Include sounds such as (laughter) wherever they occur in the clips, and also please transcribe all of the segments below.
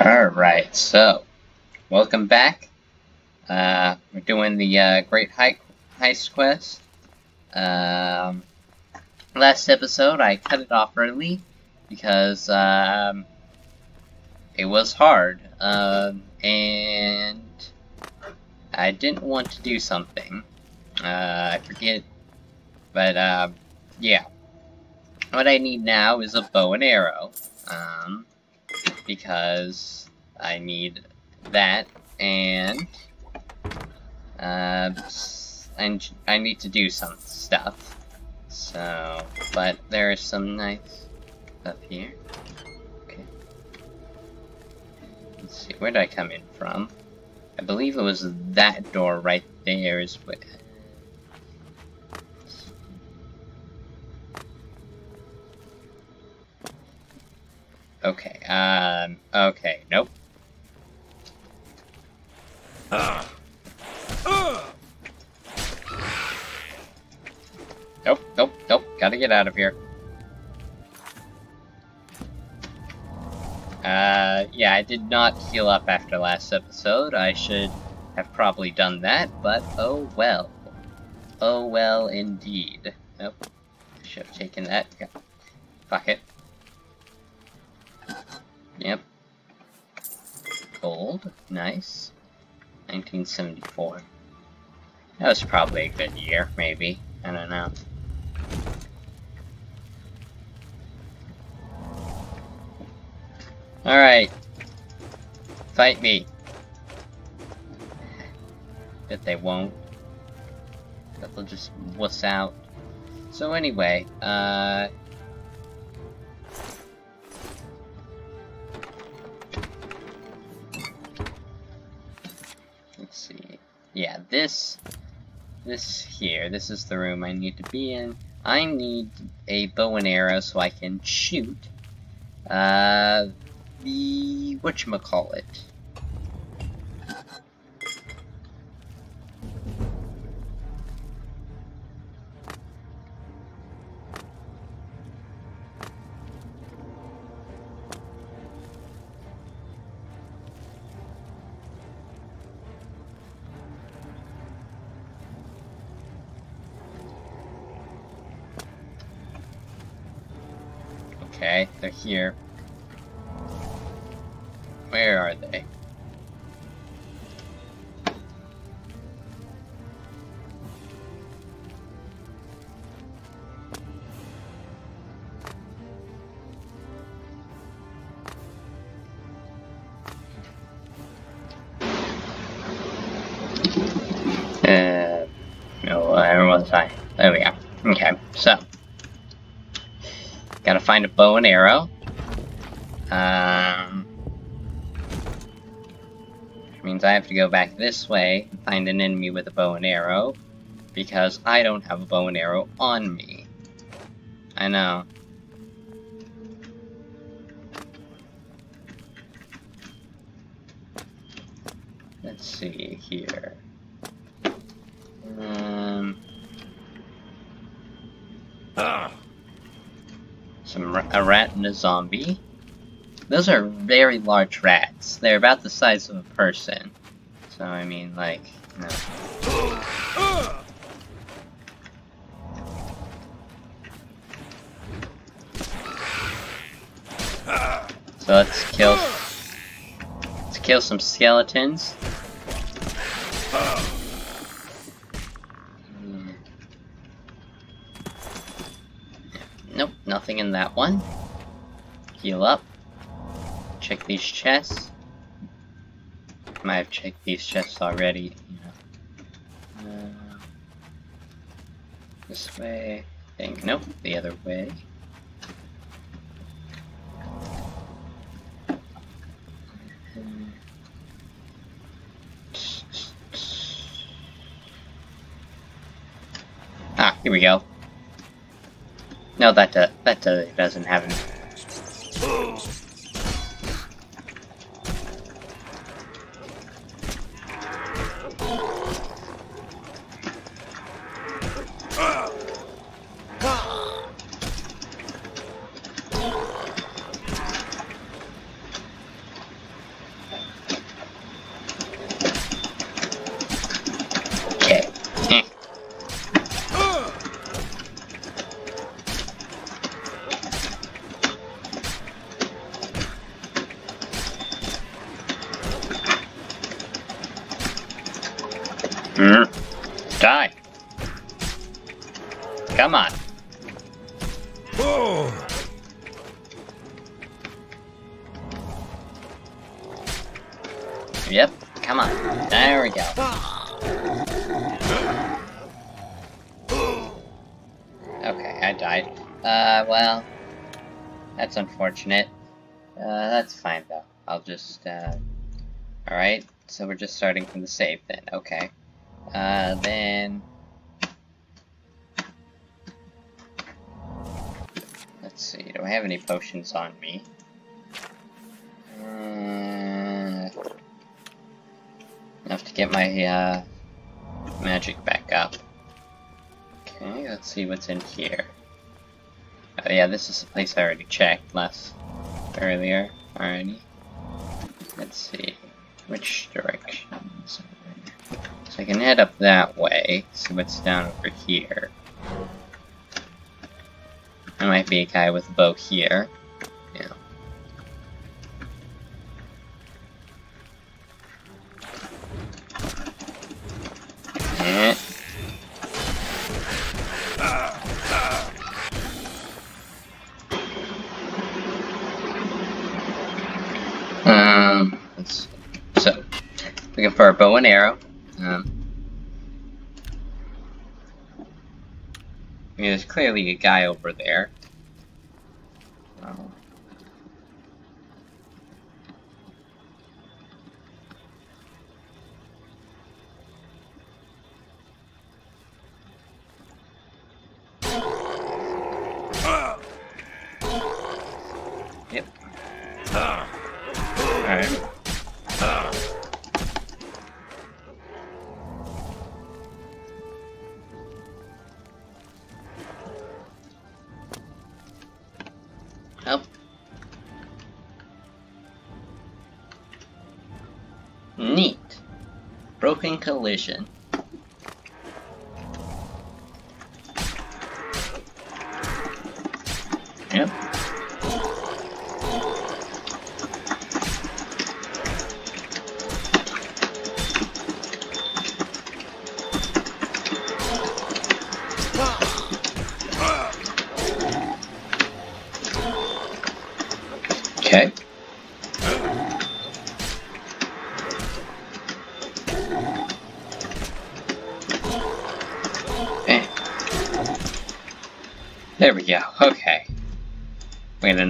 Alright, so, welcome back. Uh, we're doing the uh, Great Hike Heist Quest. Um, last episode, I cut it off early because um, it was hard, um, and I didn't want to do something. Uh, I forget, but uh, yeah. What I need now is a bow and arrow. Um, because I need that, and uh, and I need to do some stuff. So, but there is some nice up here. Okay. Let's see, where did I come in from? I believe it was that door right there is where... Okay, um, okay, nope. Nope, nope, nope, gotta get out of here. Uh, yeah, I did not heal up after last episode. I should have probably done that, but oh well. Oh well indeed. Nope. Should have taken that. Fuck it. Yep. Gold. Nice. 1974. That was probably a good year, maybe. I don't know. Alright. Fight me. Bet they won't. But they'll just wuss out. So anyway, uh, yeah, this, this here, this is the room I need to be in. I need a bow and arrow so I can shoot, uh, the, whatchamacallit. Here. Where are they? Uh? There we go. Okay, so. Gotta find a bow and arrow. Um, which means I have to go back this way and find an enemy with a bow and arrow. Because I don't have a bow and arrow on me. I know. Let's see here. Um... Some a rat and a zombie. Those are very large rats. They're about the size of a person. So I mean, like. So let's kill. Let's kill some skeletons. Hmm. Nope, nothing in that one. Heal up. Check these chests. I Might have checked these chests already. Uh, this way. I think. Nope, the other way. Ah, here we go. No, that uh, that uh, doesn't have unfortunate. Uh, that's fine though. I'll just, uh, alright, so we're just starting from the save then, okay. Uh, then... Let's see, do I have any potions on me? Uh, enough to get my, uh, magic back up. Okay, let's see what's in here. This is the place I already checked last earlier already. Let's see which directions. So I can head up that way, see what's down over here. There might be a guy with a bow here. Yeah. Yeah. Um, let's, so, looking for a bow and arrow. Um, I mean, there's clearly a guy over there. Collision.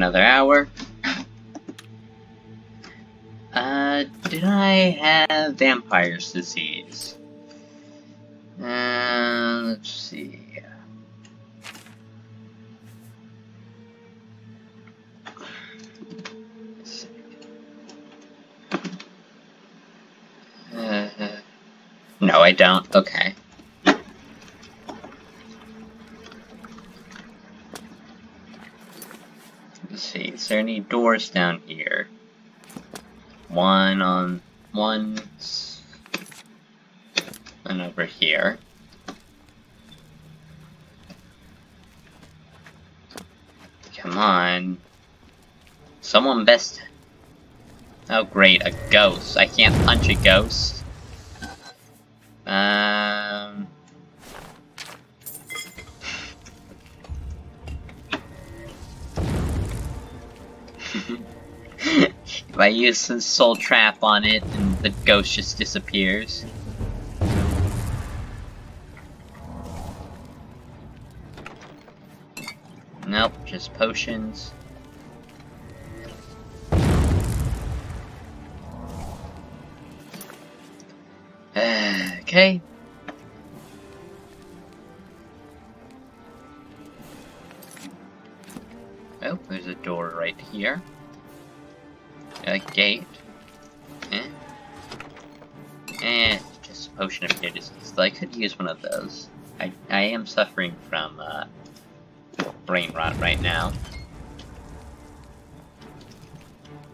Another hour. Uh, did I have vampire's disease? Uh, let's see. Uh, no, I don't. Okay. Let's see. Is there any doors down here? One on one, and over here. Come on. Someone best Oh great, a ghost. I can't punch a ghost. I use the soul trap on it, and the ghost just disappears. Nope, just potions. Okay. Oh, there's a door right here. A gate. Eh. Eh, just a potion of cure disease. I could use one of those. I, I am suffering from, uh, brain rot right now.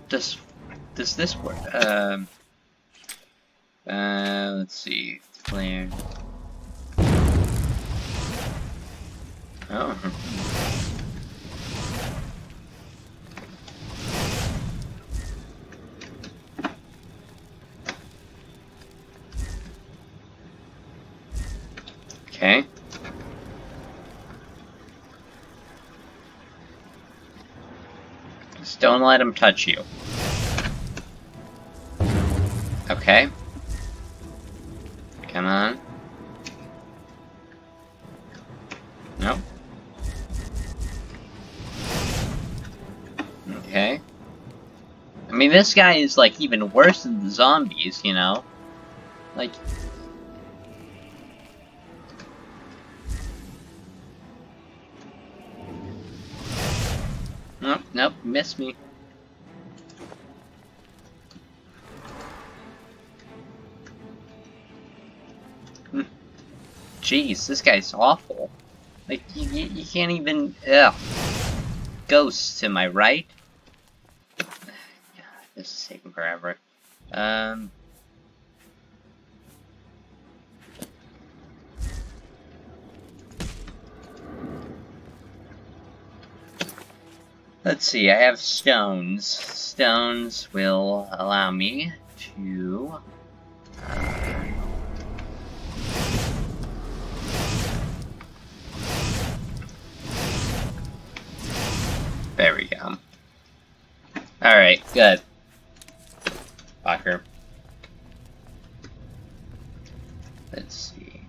Does, does this work? Um, uh, let's see. Flare. Oh. Okay. Just don't let him touch you. Okay. Come on. Nope. Okay. I mean, this guy is, like, even worse than the zombies, you know? Like... Nope, nope, missed me. Jeez, this guy's awful. Like, you, you, you can't even... Ugh. Ghosts, am I right? God, (sighs) This is taking forever. Um... Let's see, I have stones. Stones will allow me good. Fucker. Let's see.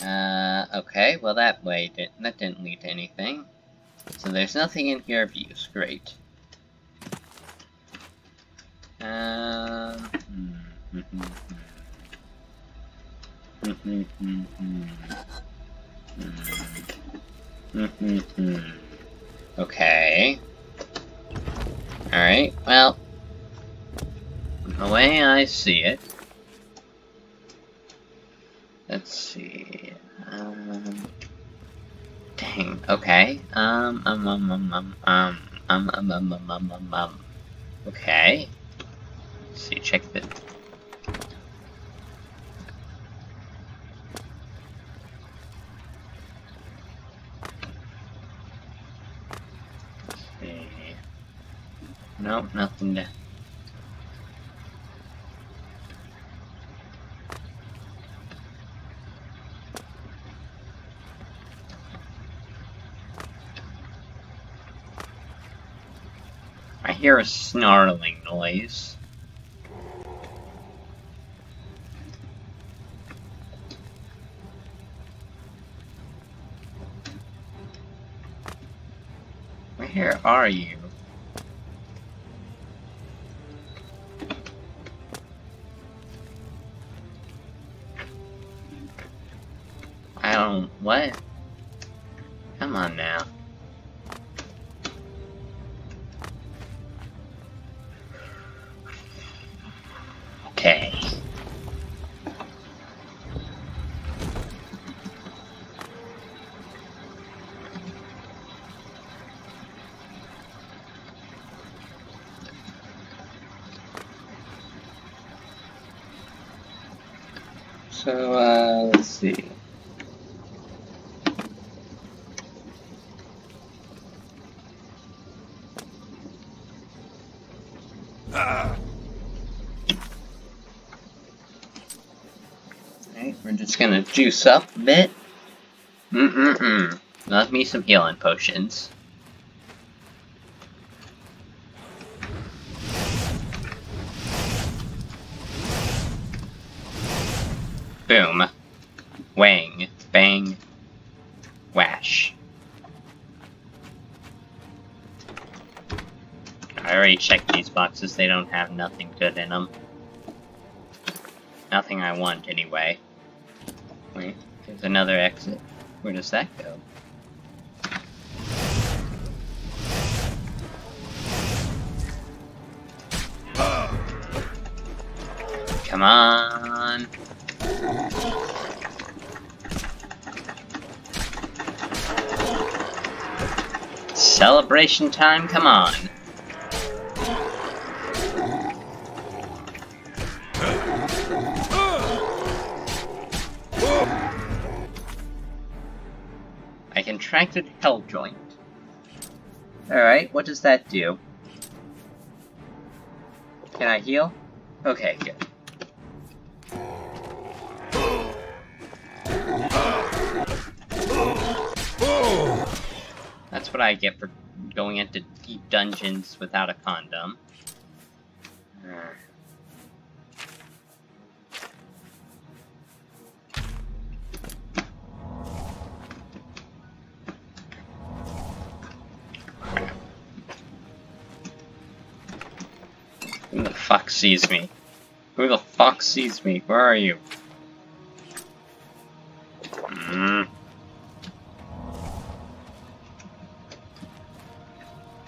Uh, okay, well that way, did, that didn't lead to anything. So there's nothing in here of use, great. Um, okay. Alright, well, the way I see it, let's see, um, dang, okay, um, um, um, um, um, um, um, um, um, um, um, um, um, okay, let's see, check the, Nope, nothing there. I hear a snarling noise. Where are you? Just gonna juice up a bit. Mm-mm-mm. Love me some healing potions. Boom. Wang. Bang. Wash. I already checked these boxes, they don't have nothing good in them. Nothing I want, anyway. Another exit. Where does that go? Come on! Celebration time, come on! hell joint. Alright, what does that do? Can I heal? Okay, good. That's what I get for going into deep dungeons without a condom. Sees me? Who the fuck sees me? Where are you? Mm.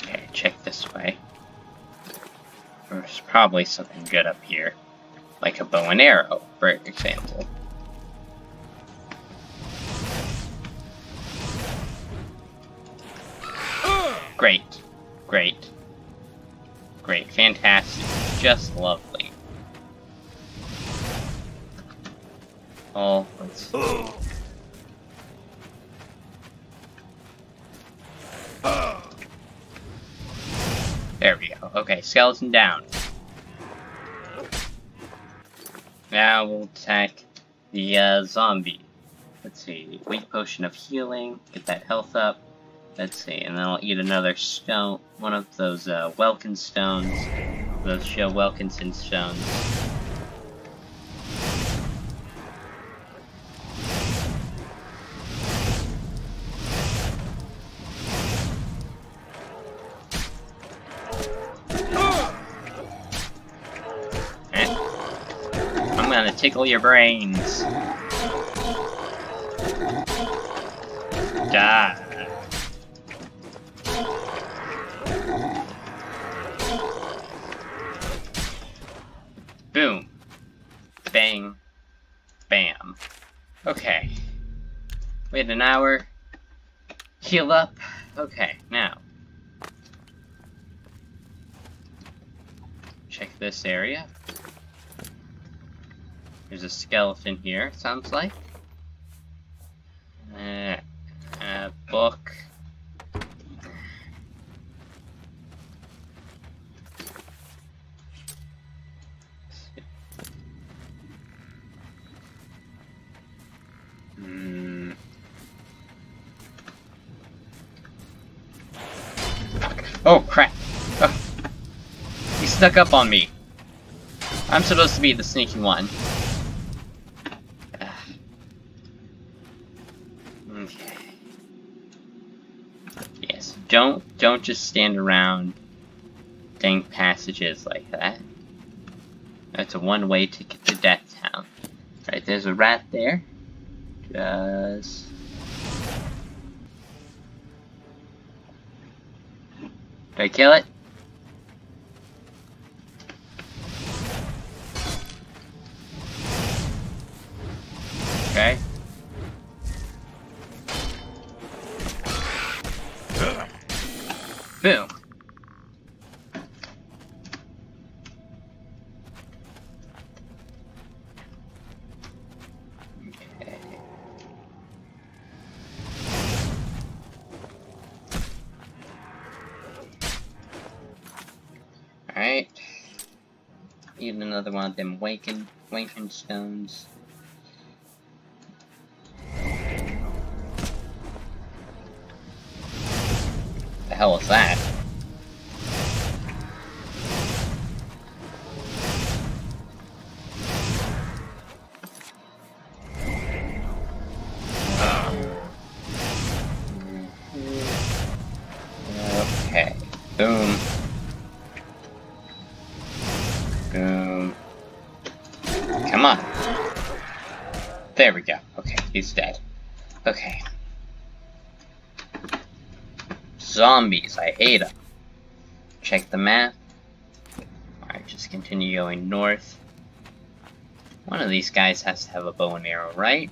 Okay, check this way. There's probably something good up here. Like a bow and arrow, for example. Great. Great. Great. Fantastic. Just lovely. Oh, let's... There we go. Okay, skeleton down. Now we'll attack the uh, zombie. Let's see, weak potion of healing, get that health up. Let's see, and then I'll eat another stone, one of those uh, Welkynd stones, those Joe Wilkinson stones. Eh? I'm gonna tickle your brains. Die. An hour. Heal up. Okay, now. Check this area. There's a skeleton here, sounds like. Snuck up on me. I'm supposed to be the sneaky one. (sighs) Okay. Yes, don't don't just stand around dang passages like that. That's a one way ticket to Death Town. Right, there's a rat there. Just Did I kill it? Need another one of them waken waken stones. The hell is that? Them. Check the map. Alright, just continue going north. One of these guys has to have a bow and arrow, right?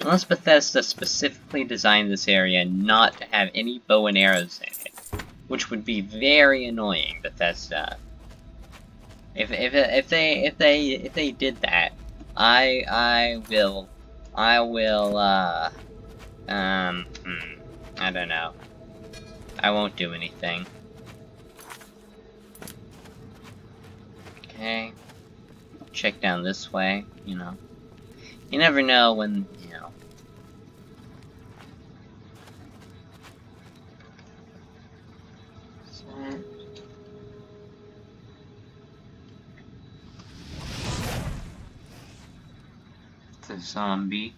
Unless Bethesda specifically designed this area not to have any bow and arrows in it. Which would be very annoying, Bethesda. If, if, if they if they if they did that, I I will I will uh um hmm, I don't know. I won't do anything. Okay. Check down this way, you know. You never know when, you know. That... The zombie.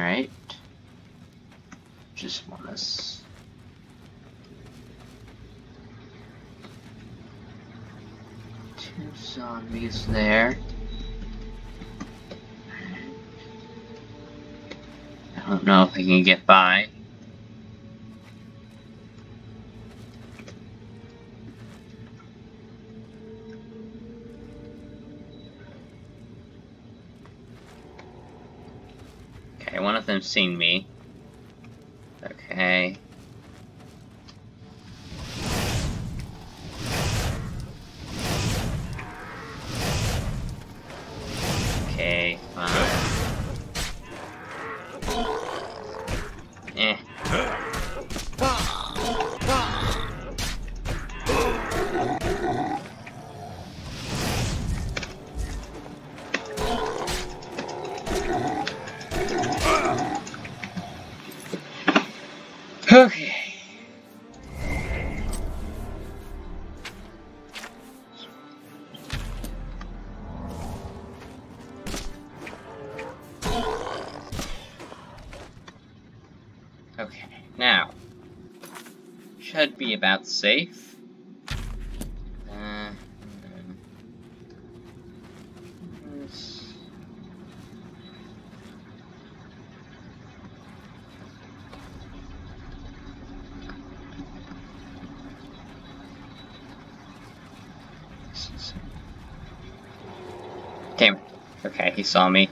Alright. Just want us. Two zombies there. I don't know if I can get by. Seen me. About safe. Uh, Damn. Okay, he saw me.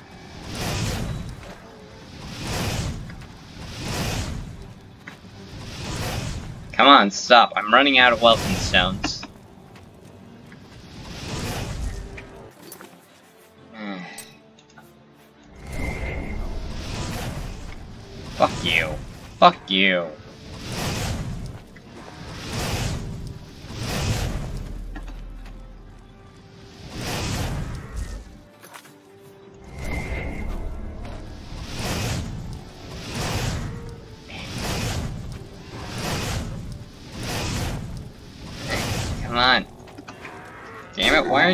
On, stop. I'm running out of Welkynd stones. Hmm. Fuck you. Fuck you.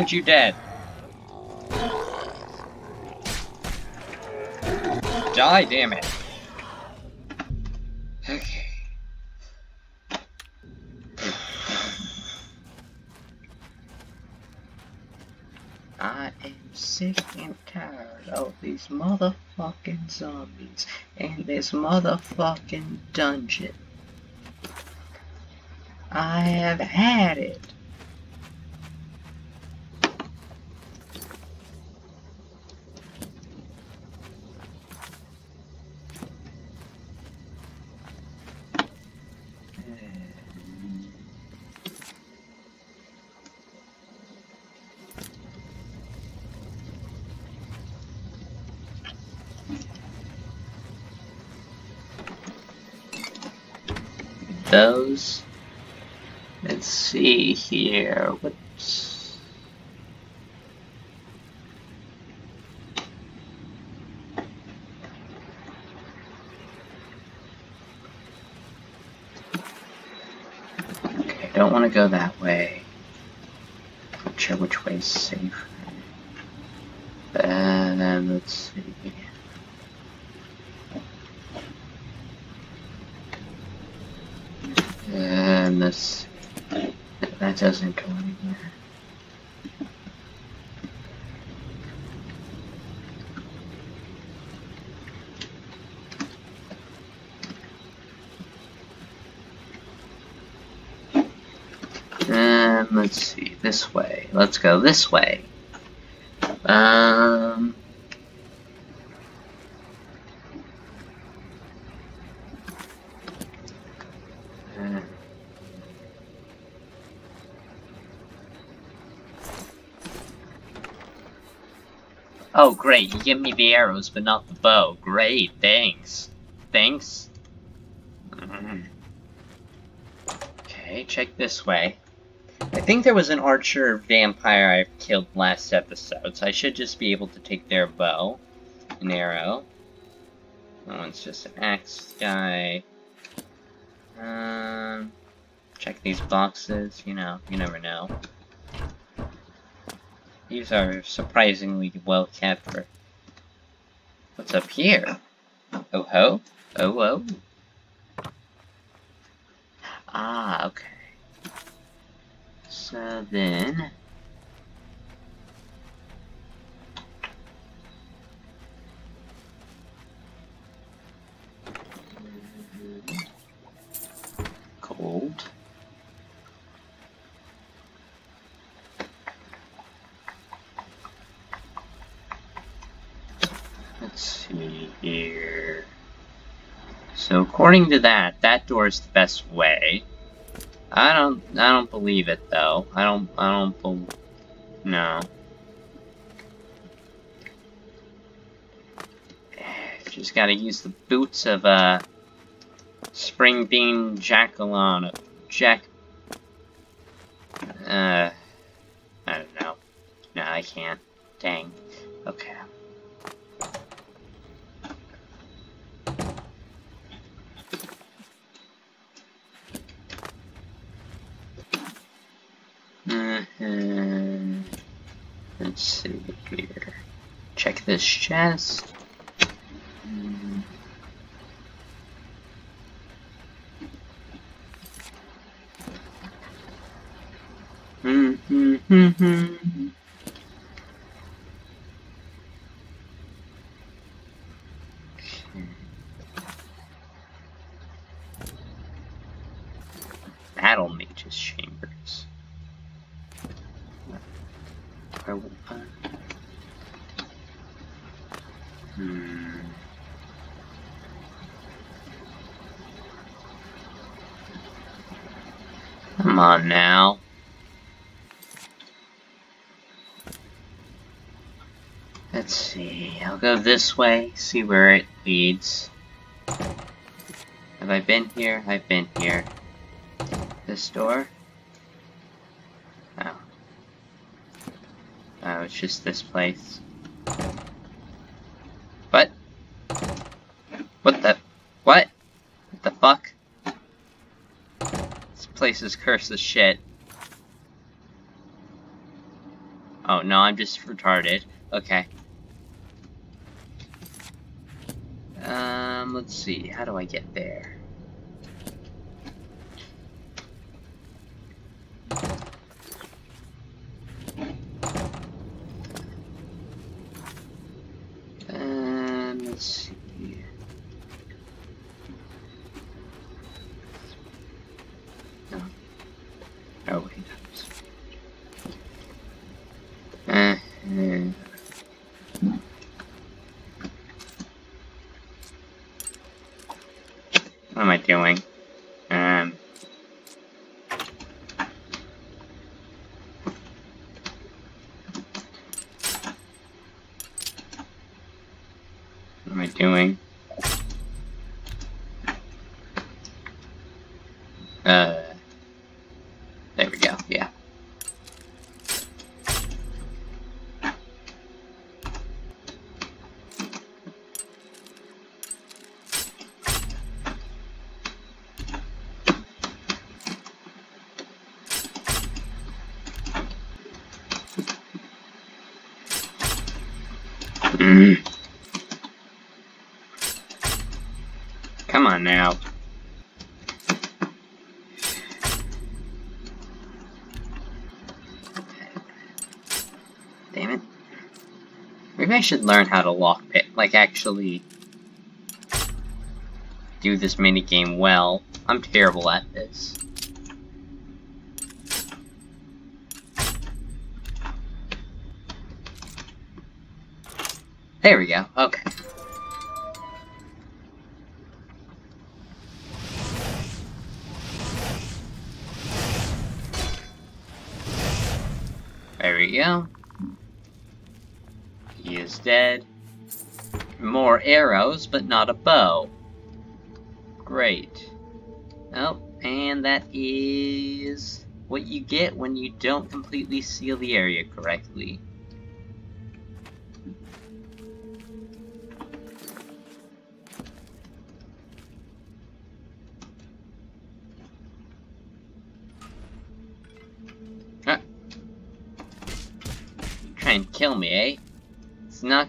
You dead? Die, damn it. Okay. (sighs) I am sick and tired of these motherfucking zombies and this motherfucking dungeon. I have had it. Those. Let's see here. What's. Okay, don't want to go that way. Not sure which way is safe. And then let's see. And this that doesn't go anywhere. And let's see, this way. Let's go this way. Um. uh, Oh, great. You give me the arrows, but not the bow. Great, thanks. Thanks. Mhm. Okay, check this way. I think there was an archer vampire I killed last episode, so I should just be able to take their bow and arrow. That one's just an axe guy. Um, check these boxes, you know, you never know. These are surprisingly well kept for... What's up here? Oh ho? Oh oh? Ah, okay. So then... Cold. Let's see here. So according to that, that door is the best way. I don't, I don't believe it though. I don't, I don't believe, no. Just gotta use the boots of, uh, Spring Bean Jackalon, Jack, uh, I don't know. No, I can't. Dang. Okay. Mm-hmm. Let's see here. Check this chest. Mm. Mm-hmm. Battle Mage's Chambers. Where will I? Hmm. Come on now. Let's see, I'll go this way, see where it leads. Have I been here? I've been here. This door? Oh. Oh, it's just this place. What? What the? What? What the fuck? This place is cursed as shit. Oh, no, I'm just retarded. Okay. Um, let's see. How do I get there? Um, let's see. No. Oh, wait. Uh, uh. What am I doing? Um. What am I doing? Uh. There we go, yeah. Mm. Come on now. Damn it. Maybe I should learn how to lockpick, like actually do this minigame well. I'm terrible at this. There we go, okay. Go. He is dead. More arrows, but not a bow. Great. Oh, and that is what you get when you don't completely seal the area correctly.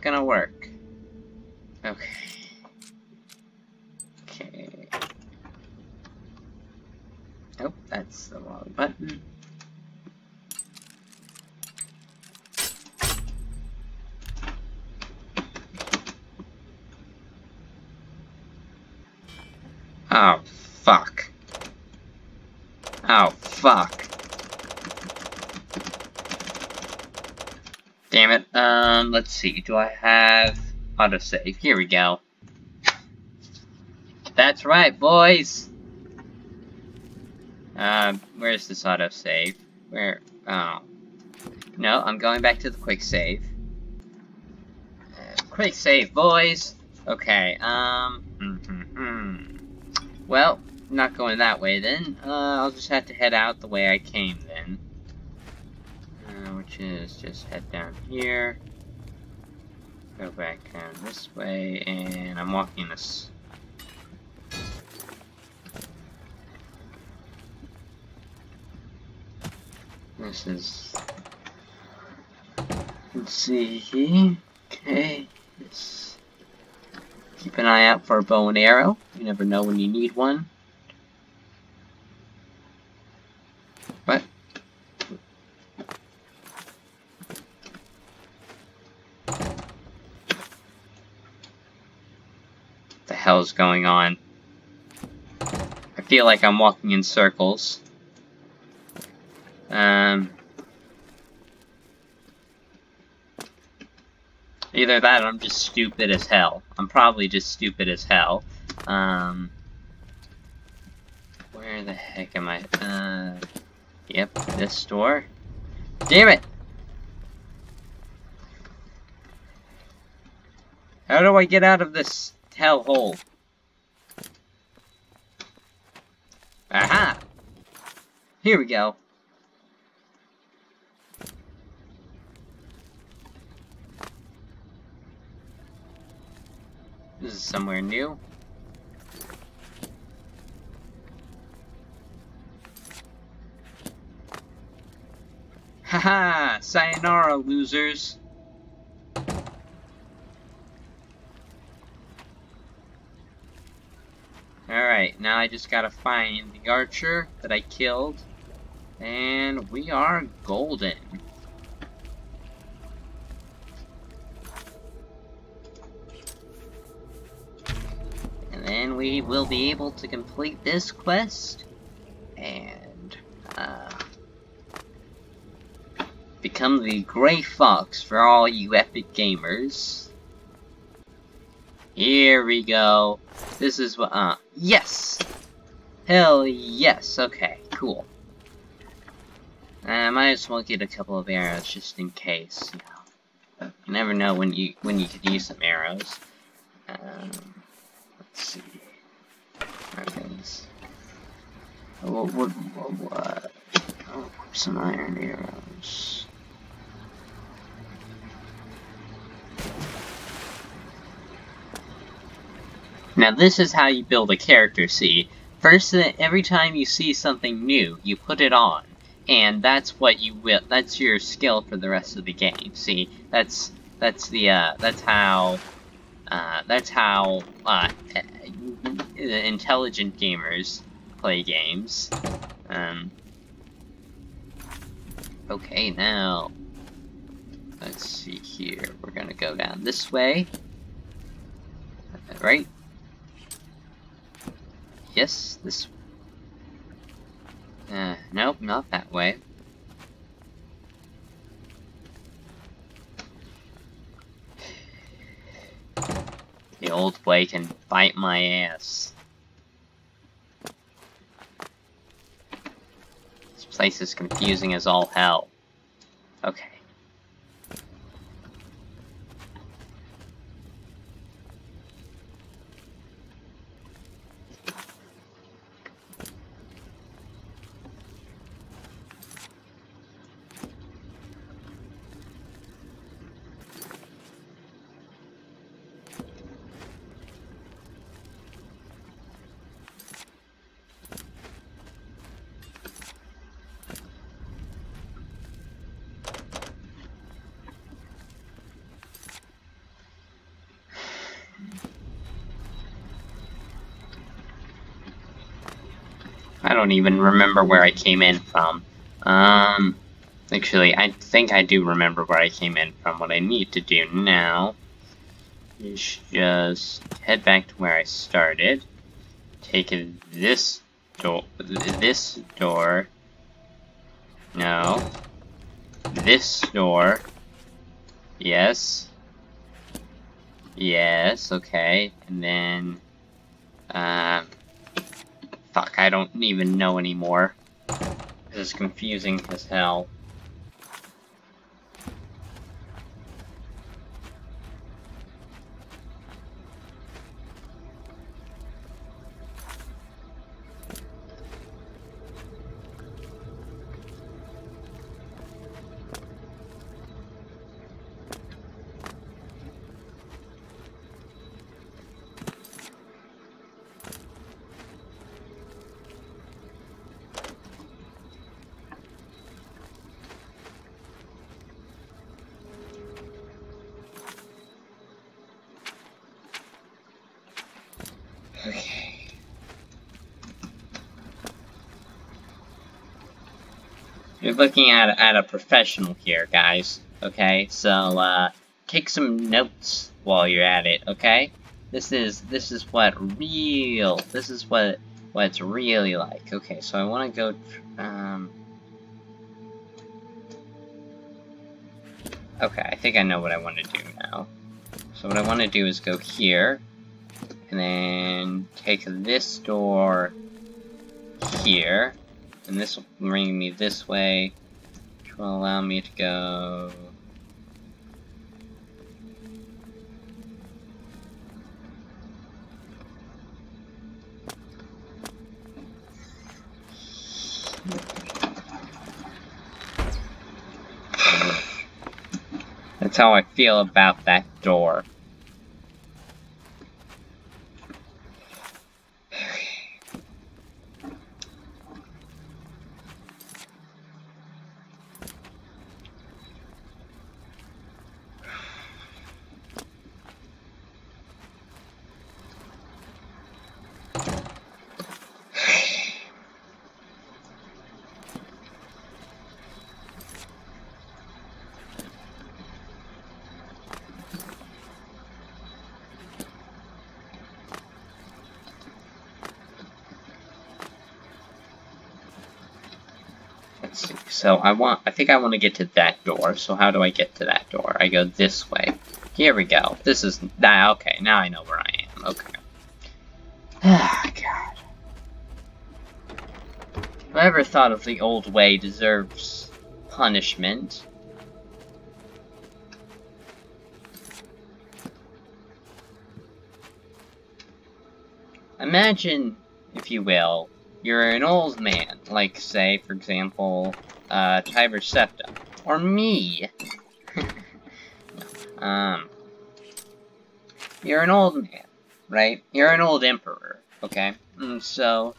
Gonna work. Okay. Okay. Oh, that's the wrong button. Oh, fuck. Oh, fuck. Damn it. Um, let's see. Do I have autosave? Here we go. That's right, boys! Um, where's this autosave? Where? Oh. No, I'm going back to the quick save. Uh, quick save, boys! Okay, um... Mm -hmm. Well, not going that way then. Uh, I'll just have to head out the way I came then which is just head down here, go back down this way, and I'm walking this. This is, let's see, okay, this, keep an eye out for a bow and arrow, you never know when you need one. Going on? I feel like I'm walking in circles. Um, either that or I'm just stupid as hell. I'm probably just stupid as hell. Um, where the heck am I? Uh, yep, this door. Damn it! How do I get out of this hellhole. Aha! Here we go. This is somewhere new. Haha! Sayonara, losers! Alright, now I just gotta find the archer that I killed. And we are golden. And then we will be able to complete this quest. And, uh, become the Gray Fox for all you epic gamers. Here we go. This is what, uh, yes! Hell yes, okay, cool. Uh, I might as well get a couple of arrows just in case, you know. You never know when you when you could use some arrows. Um, let's see. Weapons. What, what, what, what? Oh, some iron arrows. Now this is how you build a character, see? First, uh, every time you see something new, you put it on. And that's what you will, that's your skill for the rest of the game, see? That's, that's the, uh, that's how, uh, that's how, uh, intelligent gamers play games. Um, okay, now, let's see here, we're gonna go down this way, right? Yes, this... Uh, nope, not that way. The old way can bite my ass. This place is confusing as all hell. Okay. Don't even remember where I came in from. Um, actually, I think I do remember where I came in from. What I need to do now is just head back to where I started. Take this door, this door. No. This door. Yes. Yes, okay. And then, fuck, I don't even know anymore. This is confusing as hell. Looking at, at a professional here, guys. Okay, so, uh, take some notes while you're at it, okay? This is, this is what real, this is what, what it's really like. Okay, so I want to go, um... Okay, I think I know what I want to do now. So what I want to do is go here, and then take this door here, and this will bring me this way, which will allow me to go... That's how I feel about that door. Let's see. So I want, I think I want to get to that door. So how do I get to that door? I go this way. Here we go. This is, that. okay, now I know where I am. Okay. Ah, (sighs) God. Whoever thought of the old way deserves punishment. Imagine, if you will, you're an old man, like, say, for example, uh, Tiber Septim. Or me! (laughs) um, you're an old man, right? You're an old emperor, okay? And so,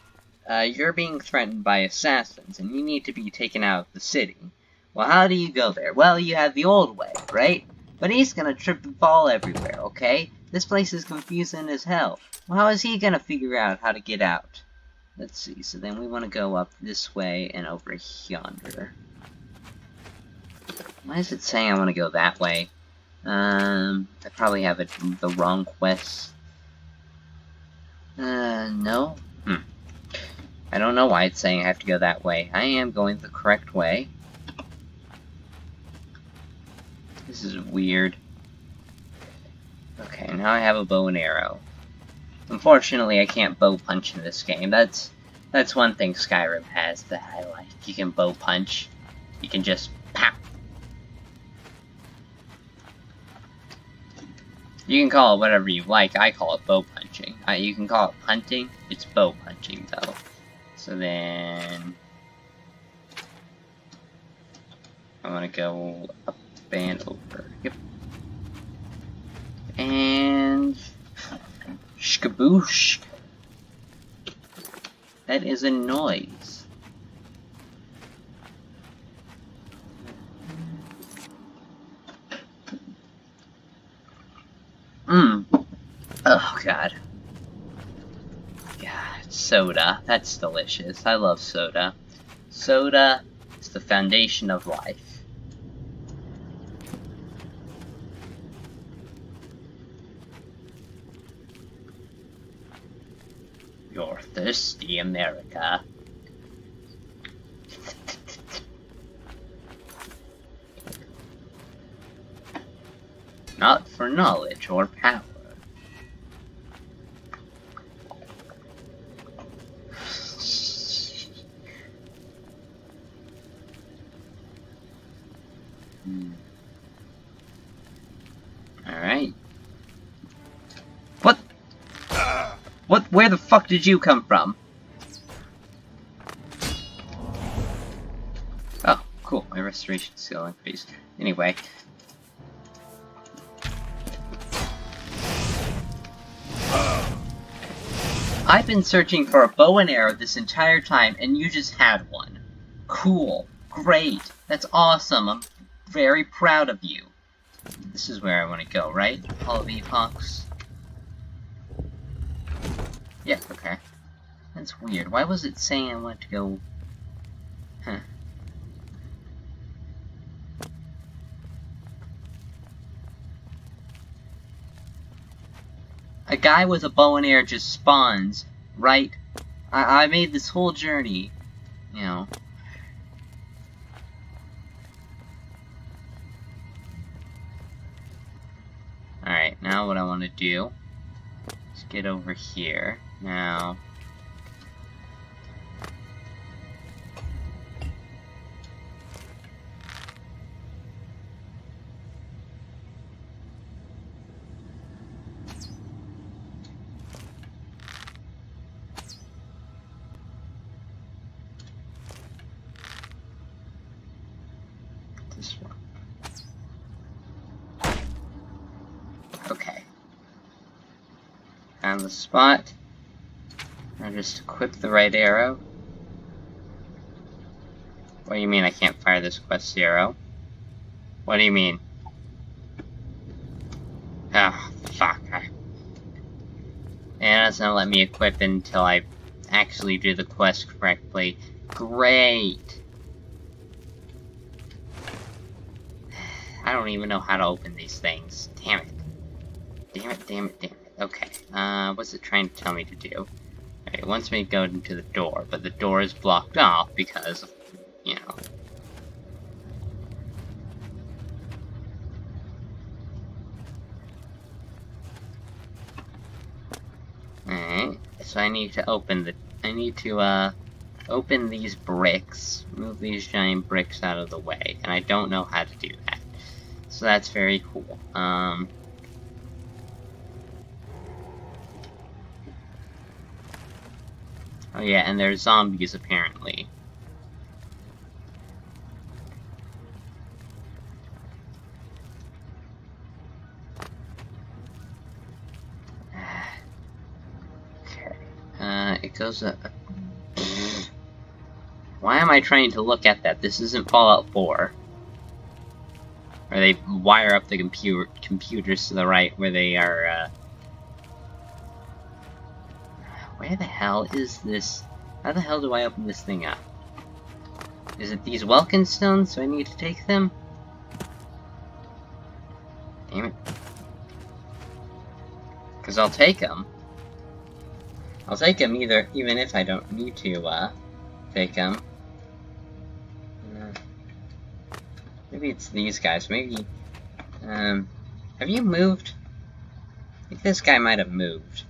uh, you're being threatened by assassins, and you need to be taken out of the city. Well, how do you go there? Well, you have the old way, right? But he's gonna trip and fall everywhere, okay? This place is confusing as hell. Well, how is he gonna figure out how to get out? Let's see, so then we want to go up this way and over yonder. Why is it saying I want to go that way? Um, I probably have it the wrong quest. Uh, no? Hmm. I don't know why it's saying I have to go that way. I am going the correct way. This is weird. Okay, now I have a bow and arrow. Unfortunately, I can't bow punch in this game. That's that's one thing Skyrim has that I like. You can bow punch. You can just pow. You can call it whatever you like. I call it bow punching. Uh, you can call it punting. It's bow punching, though. So then... I'm gonna go up and over. Yep. And... Shkaboosh. That is a noise. Mmm. Oh, God. God, soda. That's delicious. I love soda. Soda is the foundation of life. You're thirsty, America. Not for knowledge or power. Hmm. What? Where the fuck did you come from? Oh, cool. My restoration skill increased. Anyway. I've been searching for a bow and arrow this entire time, and you just had one. Cool. Great. That's awesome. I'm very proud of you. This is where I want to go, right? Hall of Epochs. That's weird. Why was it saying I wanted to go... Huh. A guy with a bow and arrow just spawns, right? I, I made this whole journey, you know, Alright, now what I want to do is get over here. Now, spot. Now just equip the right arrow. What do you mean I can't fire this quest zero? What do you mean? Ah, oh, fuck. And it's not let me equip until I actually do the quest correctly. Great! (sighs) I don't even know how to open these things. Damn it. Damn it, damn it, damn it. Okay, uh, what's it trying to tell me to do? Okay, it wants me to go into the door, but the door is blocked off because, you know. Alright, so I need to open the, I need to, uh, open these bricks, move these giant bricks out of the way, and I don't know how to do that. So that's very cool. Um, Oh yeah, and there's zombies apparently. okay. (sighs) Uh, it goes up. Why am I trying to look at that? This isn't Fallout 4. Where they wire up the computer computers to the right where they are, uh, where the hell is this? How the hell do I open this thing up? Is it these Welkynd stones? Do I need to take them? Damn it. Because I'll take them. I'll take them either, even if I don't need to, uh, take them. Uh, maybe it's these guys. Maybe, um, have you moved? I think this guy might have moved.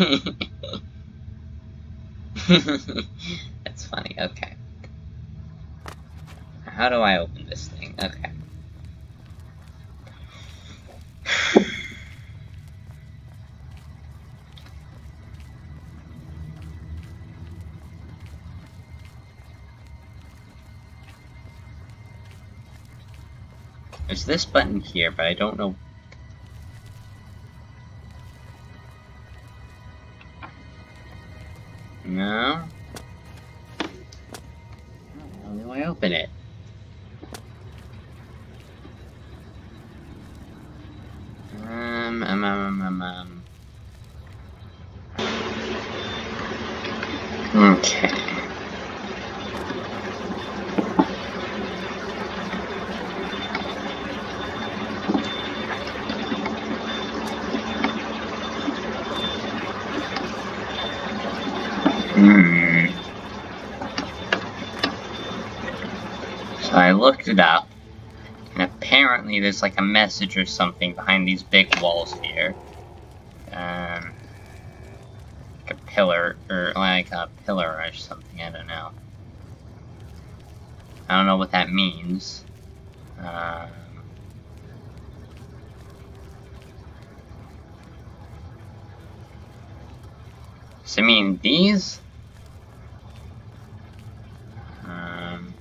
(laughs) That's funny, okay. How do I open this thing? Okay. There's this button here, but I don't know there's like a message or something behind these big walls here. Um, like a pillar, or like a pillar or something, I don't know. I don't know what that means. Um, does it mean these? Um,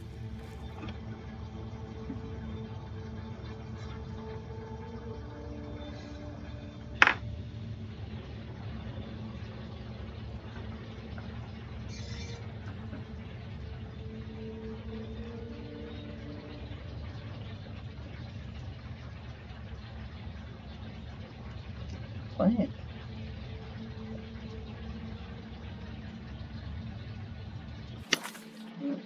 what?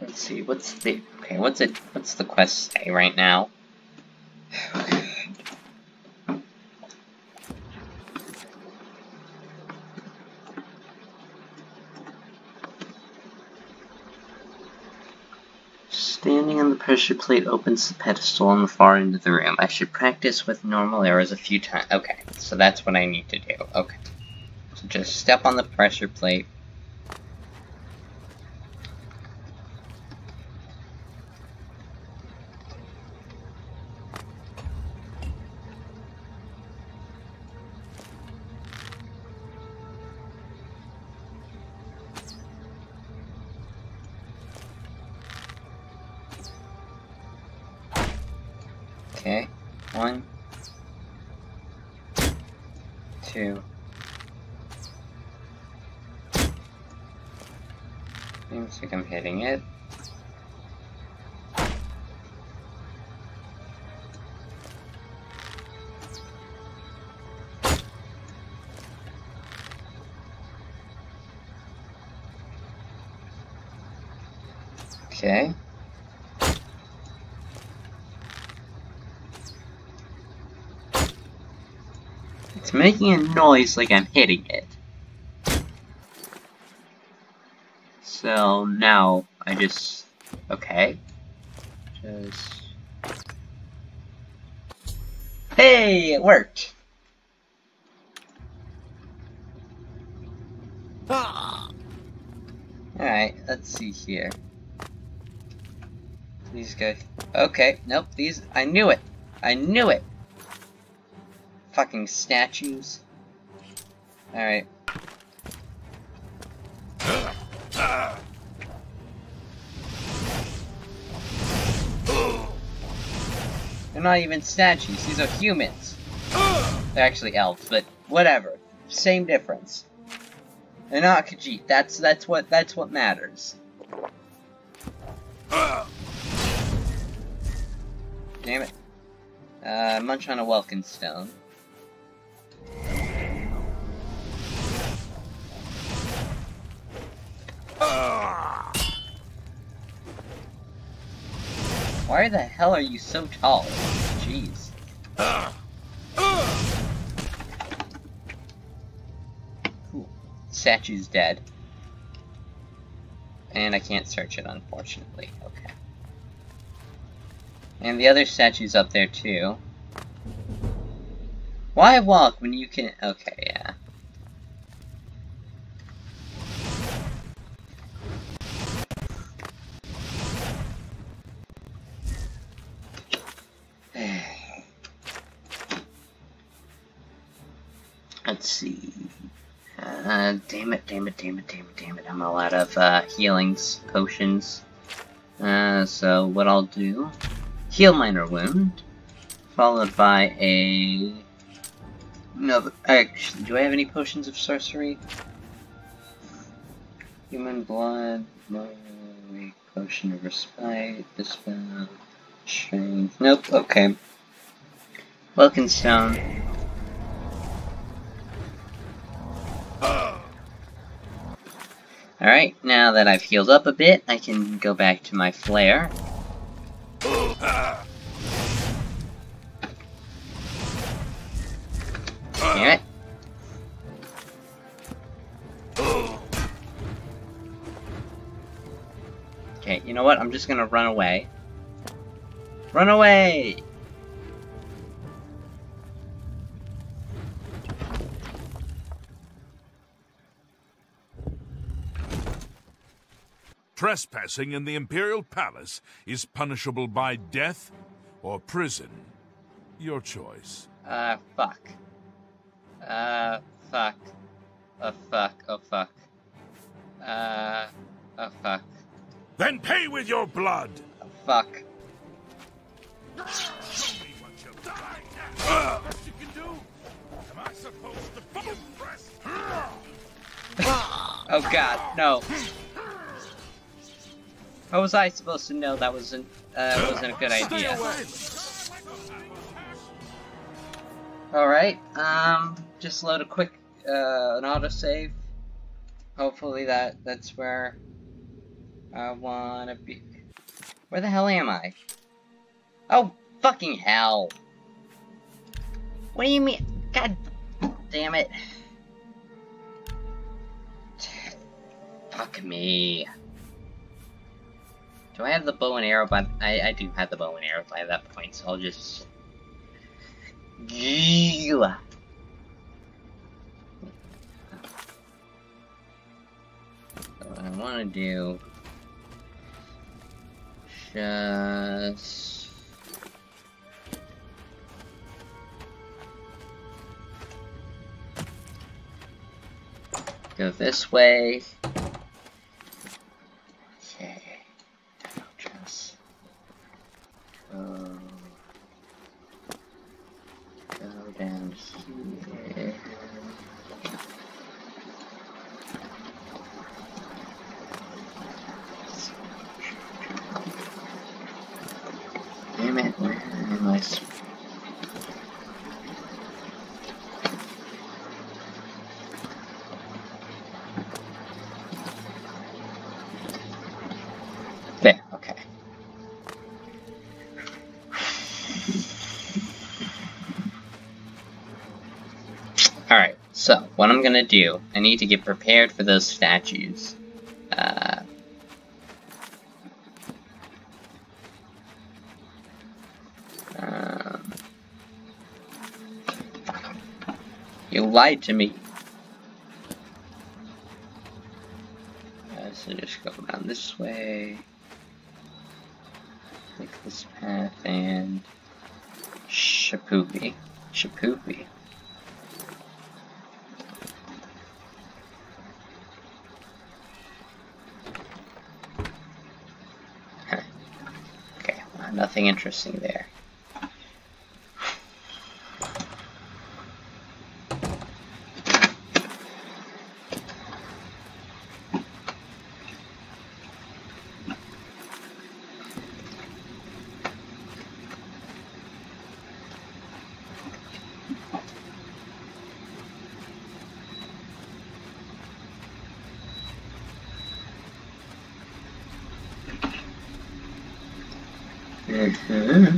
Let's what's the okay, what's it what's the quest say right now? Standing on the pressure plate opens the pedestal on the far end of the room. I should practice with normal arrows a few times. Okay, so that's what I need to do. Okay. So just step on the pressure plate. It's making a noise like I'm hitting it. So now I just okay. Just Hey, it worked. Alright, let's see here. These guys. Okay, nope, these. I knew it! I knew it! Fucking statues. Alright. They're not even statues, these are humans. They're actually elves, but whatever. Same difference. They're not Khajiit. That's that's what that's what matters. Damn it. Uh, munch on a Welkynd stone. Why the hell are you so tall? Jeez. Cool. Statue's dead. And I can't search it, unfortunately. Okay. And the other statue's up there, too. Why walk when you can... Okay, yeah. Damn it, damn it, damn it, damn it. I'm all out of uh, healings, potions. Uh, so what I'll do, heal minor wound, followed by a... No, actually, do I have any potions of sorcery? Human blood, Potion of Respite, Dispel, Strength. Nope, okay. Welkynd stone. Alright, now that I've healed up a bit, I can go back to my flare. It. Okay, you know what? I'm just gonna run away. Run away! Trespassing in the Imperial Palace is punishable by death or prison. Your choice. Uh, fuck. Uh, fuck. Oh, fuck. Oh, fuck. Uh, oh, fuck. Then pay with your blood! Oh, fuck. oh god, what How was I supposed to know that wasn't, uh, wasn't a good idea? Alright, um, just load a quick, uh, an autosave. Hopefully that, that's where I wanna be. Where the hell am I? Oh, fucking hell. What do you mean? God damn it. Fuck me. Do I have the bow and arrow? But I, I do have the bow and arrow by that point, so I'll just. Gila. Uh. What I want to do. Just. Go this way. Okay. I'll just go, go down here. Damn it, where am I? s- There, okay. Alright, so what I'm gonna do, I need to get prepared for those statues. Uh, um, you lied to me. Uh, so just go around this way. Take this path and Shapoopy. Shapoopy. Huh. Okay, well, nothing interesting there. Mm-hmm.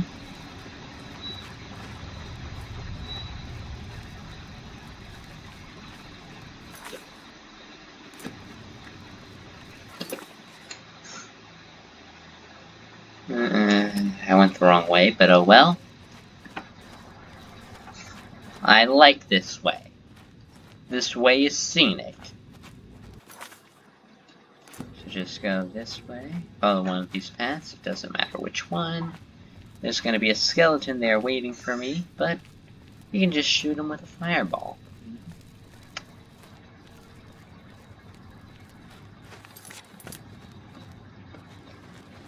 Uh, I went but oh well. I like this way. This way is scenic. So just go this way, follow one of these paths, it doesn't matter which one. There's gonna be a skeleton there waiting for me, but you can just shoot him with a fireball.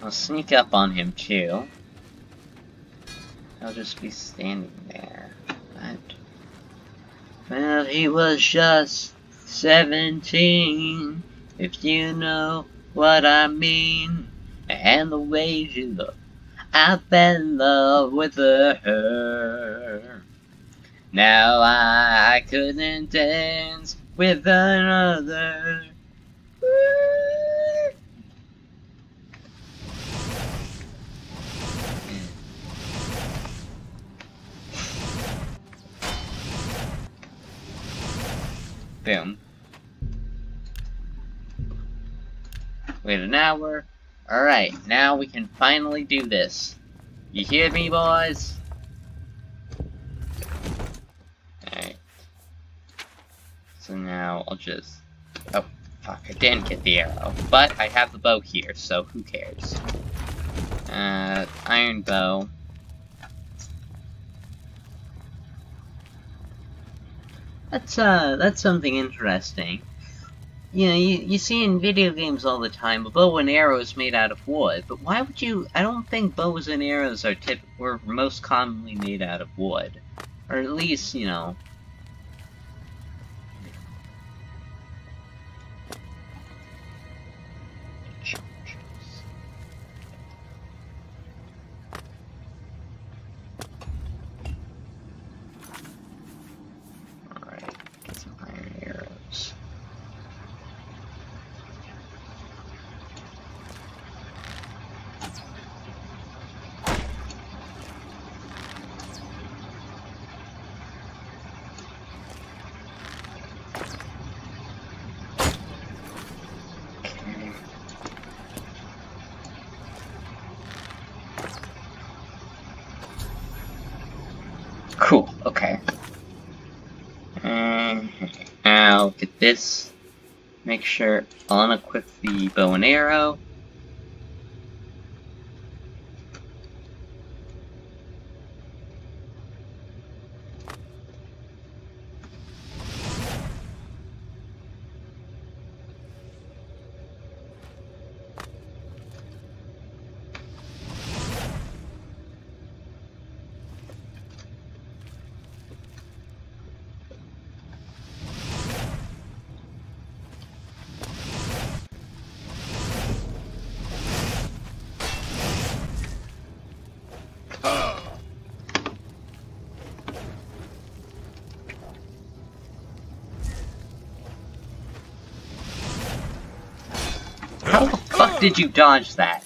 I'll sneak up on him too. I'll just be standing there. But well, he was just seventeen, if you know what I mean. and the way she looked. I fell in love with her. Now I couldn't dance with another. Boom. Wait an hour. Alright, now we can finally do this. You hear me, boys? Alright. So now I'll just... Oh, fuck, I didn't get the arrow. But I have the bow here, so who cares? Uh, iron bow. That's, uh, that's something interesting. You know, you, you see in video games all the time, a bow and arrow is made out of wood, but why would you... I don't think bows and arrows are tip were most commonly made out of wood. Or at least, you know... this. Make sure I'll unequip the bow and arrow. Did you dodge that?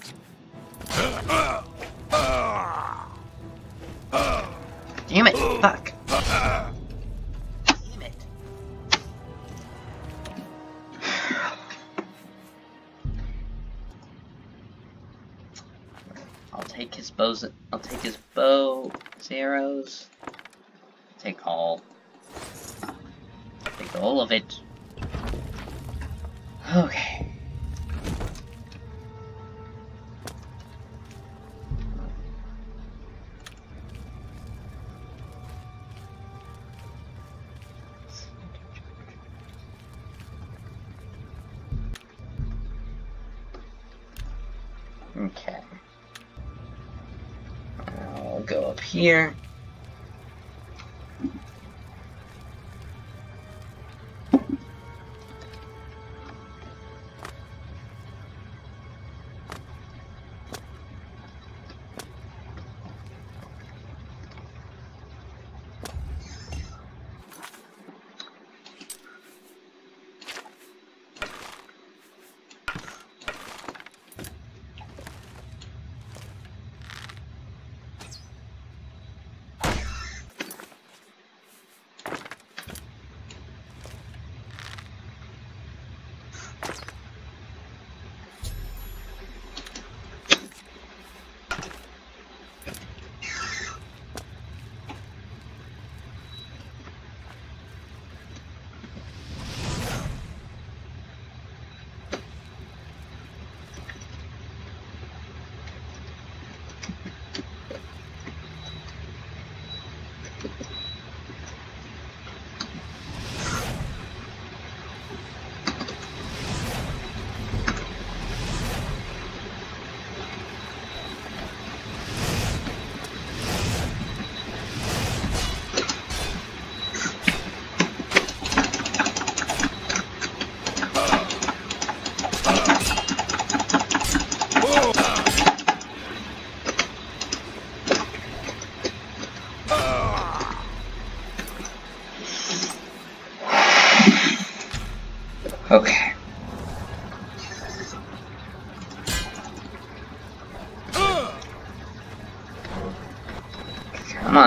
Go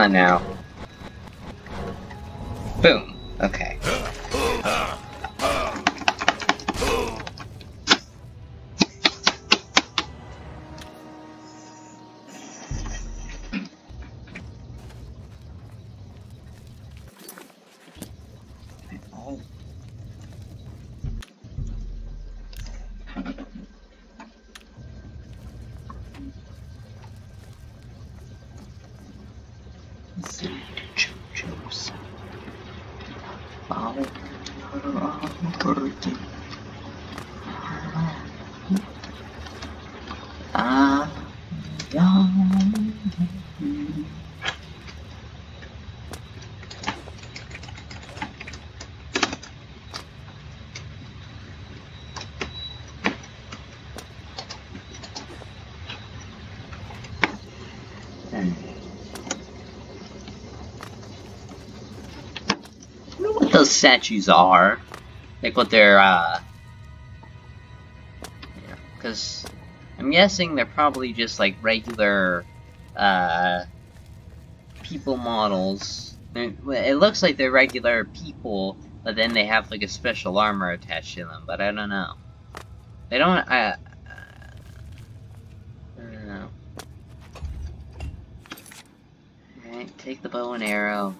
now. Boom. Okay. Oh. Ah, I know what those statues are. Like what they're, uh... Because I'm guessing they're probably just like regular, uh... People models. It looks like they're regular people, but then they have like a special armor attached to them, but I don't know. They don't, uh... I don't know. Alright, take the bow and arrow.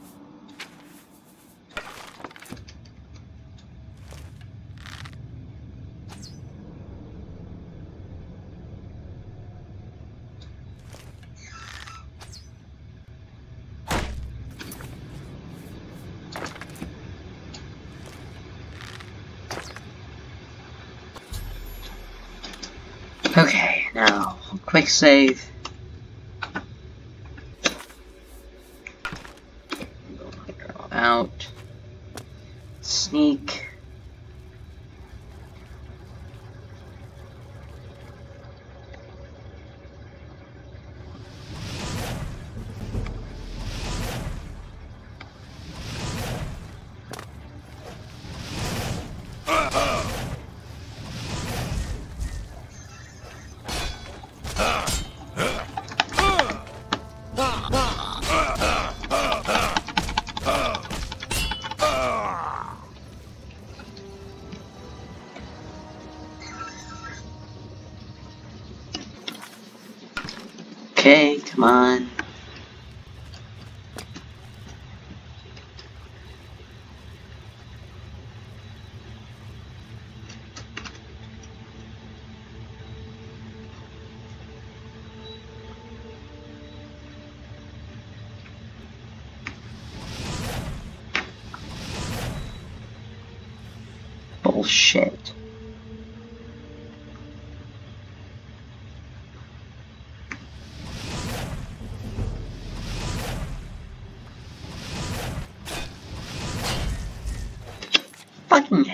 Okay, now, quick save.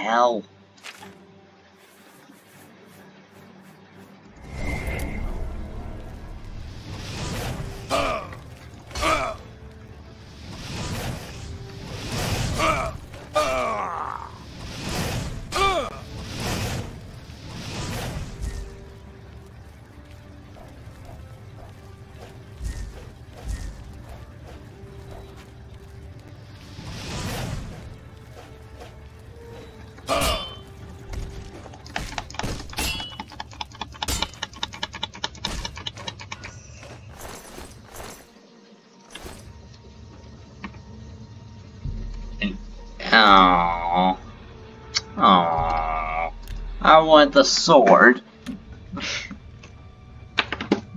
Hell. I want the sword.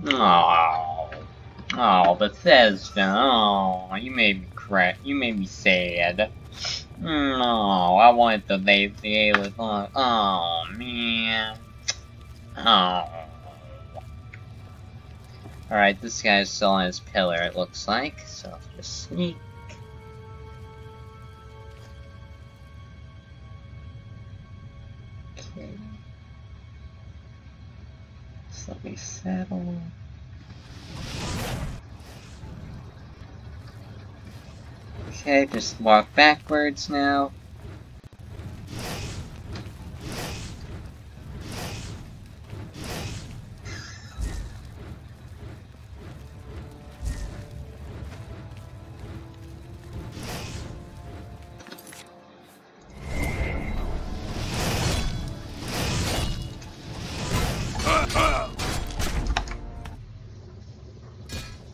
Oh. Oh, Bethesda. Oh, you made me cry. You made me sad. No, I want the lazy alien. Oh, oh, man. Oh. Alright, this guy's still on his pillar, it looks like. Just walk backwards now.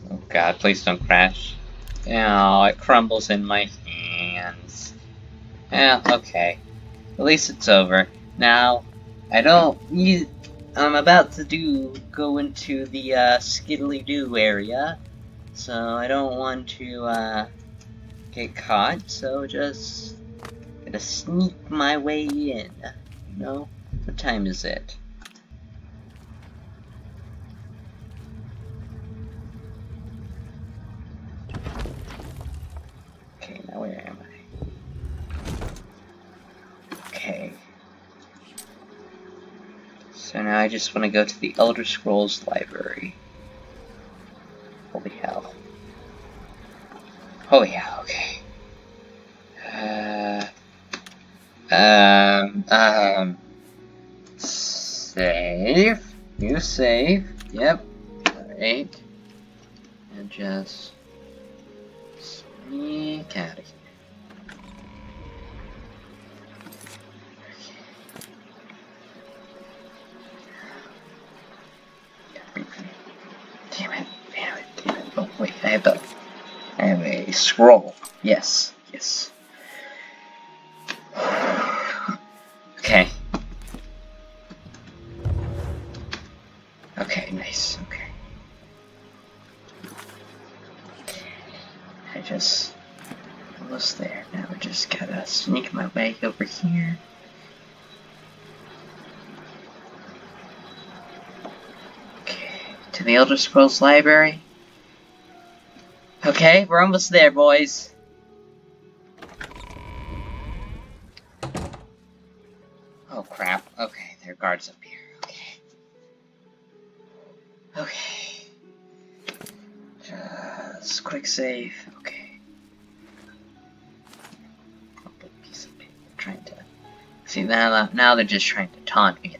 Oh please don't crash. Oh, it crumbles in my hands. Yeah, okay. At least it's over. Now, I don't need... I'm about to do go into the uh, Skiddly Doo area, so I don't want to uh, get caught. So just gonna sneak my way in. You know, what time is it? Just want to go to the Elder Scrolls library. Holy hell. Oh yeah, okay. Uh, um, um, save. You save. Yep. Alright. And just sneak out of here. Damn it, damn it, damn it. Oh, wait, I have the. I have a scroll. Yes, yes. Okay. Okay, nice, okay. I just. Almost there. Now I just gotta sneak my way over here. Okay, to the Elder Scrolls Library. Okay, we're almost there, boys. Oh crap. Okay, there are guards up here. Okay. Okay. Just quick save. Okay. Trying to see now. Now they're just trying to taunt me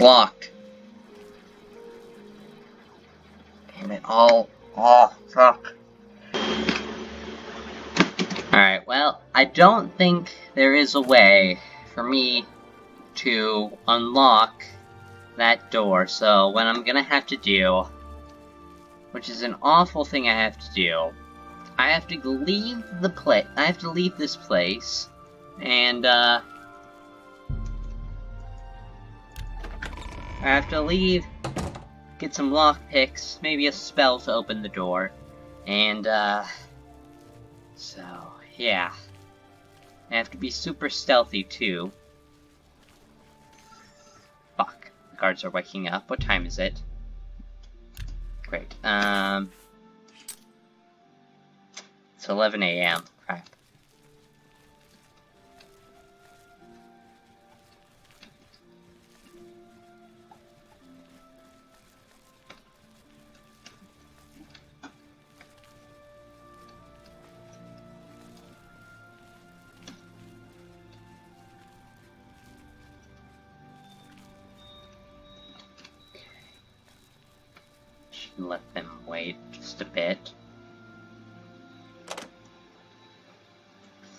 locked. Damn it, all. Oh, fuck. Alright, well, I don't think there is a way for me to unlock that door, so what I'm gonna have to do, which is an awful thing I have to do, I have to leave the place, I have to leave this place, and, uh, I have to leave, get some lockpicks, maybe a spell to open the door, and, uh, so, yeah. I have to be super stealthy, too. Fuck. The guards are waking up. What time is it? Great. Um... It's 11 a.m. Crap. Should let them wait just a bit.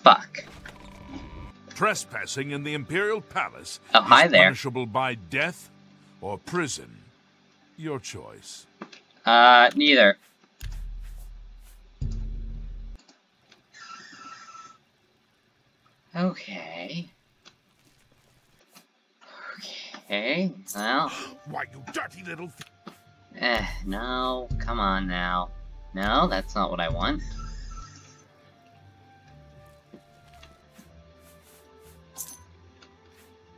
Fuck. Trespassing in the Imperial Palace Oh, hi is there. punishable by death or prison. Your choice. Uh, neither. Okay. Okay, well, Why, you dirty little eh, no, come on now. No, that's not what I want.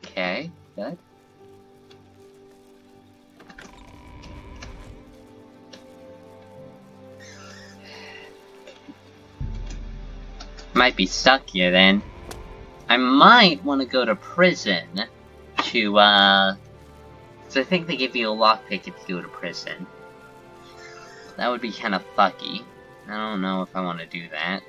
Okay, good. Might be stuck here then. I might want to go to prison to, uh... So I think they give you a lockpick if you go to prison. That would be kind of fucky. I don't know if I want to do that.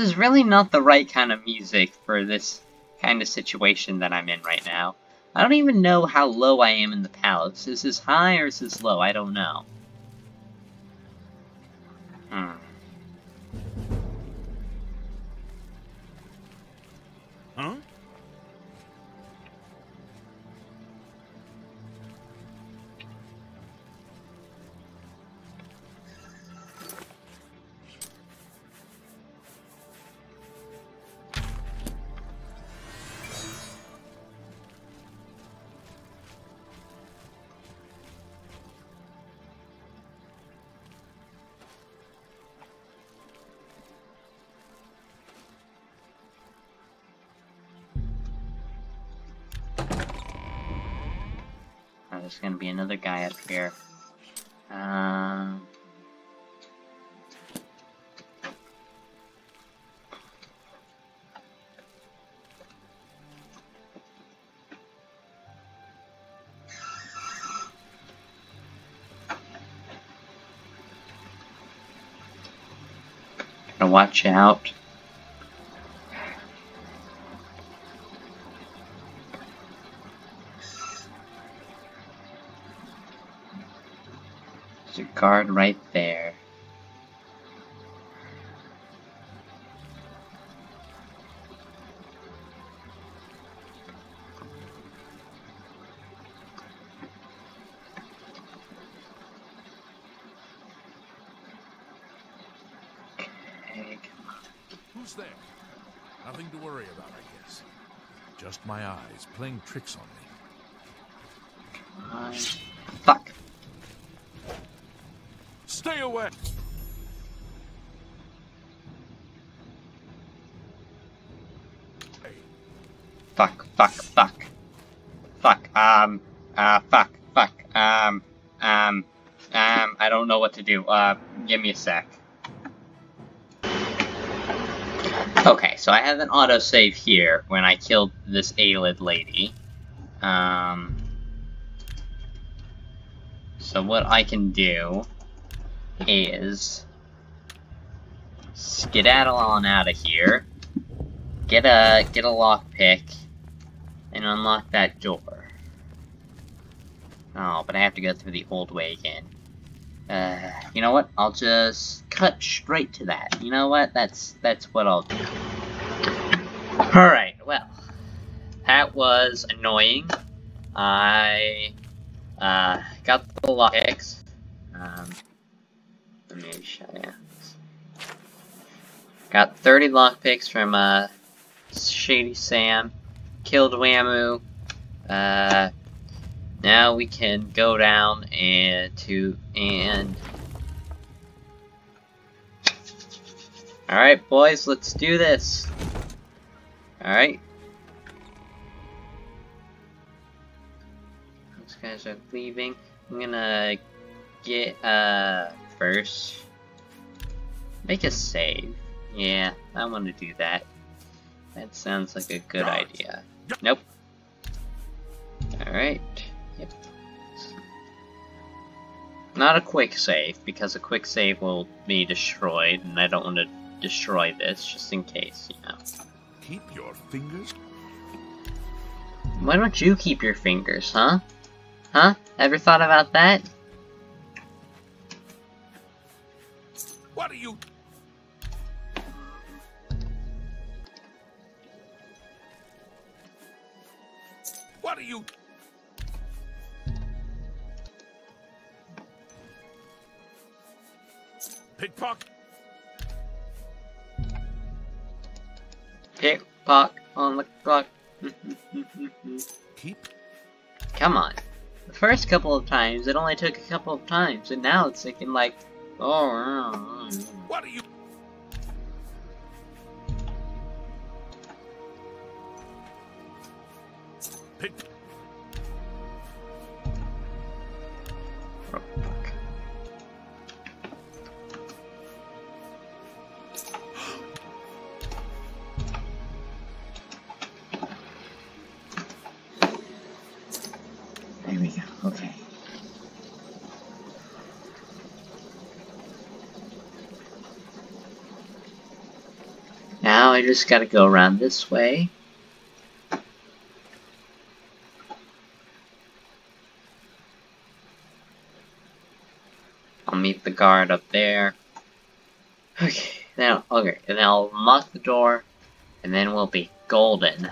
Is really not the right kind of music for this kind of situation that I'm in right now. I don't even know how low I am in the palace. Is this high or is this low? I don't know. Gonna be another guy up here. Um. Watch out. Right there. Who's there? Nothing to worry about, I guess. Just my eyes playing tricks on me. come on. Fuck. Stay away! Hey, Fuck, fuck, fuck. Um, uh, fuck, fuck, um, um, um, I don't know what to do. Uh, give me a sec. Okay, so I have an autosave here when I killed this Aelid lady. Um, so what I can do is skedaddle on out of here, get a get a lockpick, and unlock that door. Oh, but I have to go through the old way again. Uh, you know what? I'll just cut straight to that. You know what? That's that's what I'll do. All right. Well, that was annoying. I uh, got the lockpicks. Um, let me show you. Got 30 lockpicks from uh, Shady Sam. Killed Whamu. Uh, now we can go down and to and. All right, boys, let's do this. All right. Those guys are leaving. I'm gonna get uh first. Make a save. Yeah, I want to do that. That sounds like a good idea. Nope. Alright. Yep. Not a quick save, because a quick save will be destroyed, and I don't want to destroy this, just in case, you know. keep your fingers. Why don't you keep your fingers, huh? Huh? Ever thought about that? What are you? Are you? Pickpocket. Pick, pock, on the clock. (laughs) Keep Come on. The first couple of times, it only took a couple of times, and now it's taking like, oh, mm. What are you? Pick. I just gotta go around this way. I'll meet the guard up there. Okay, now, okay, and I'll lock the door, and then we'll be golden.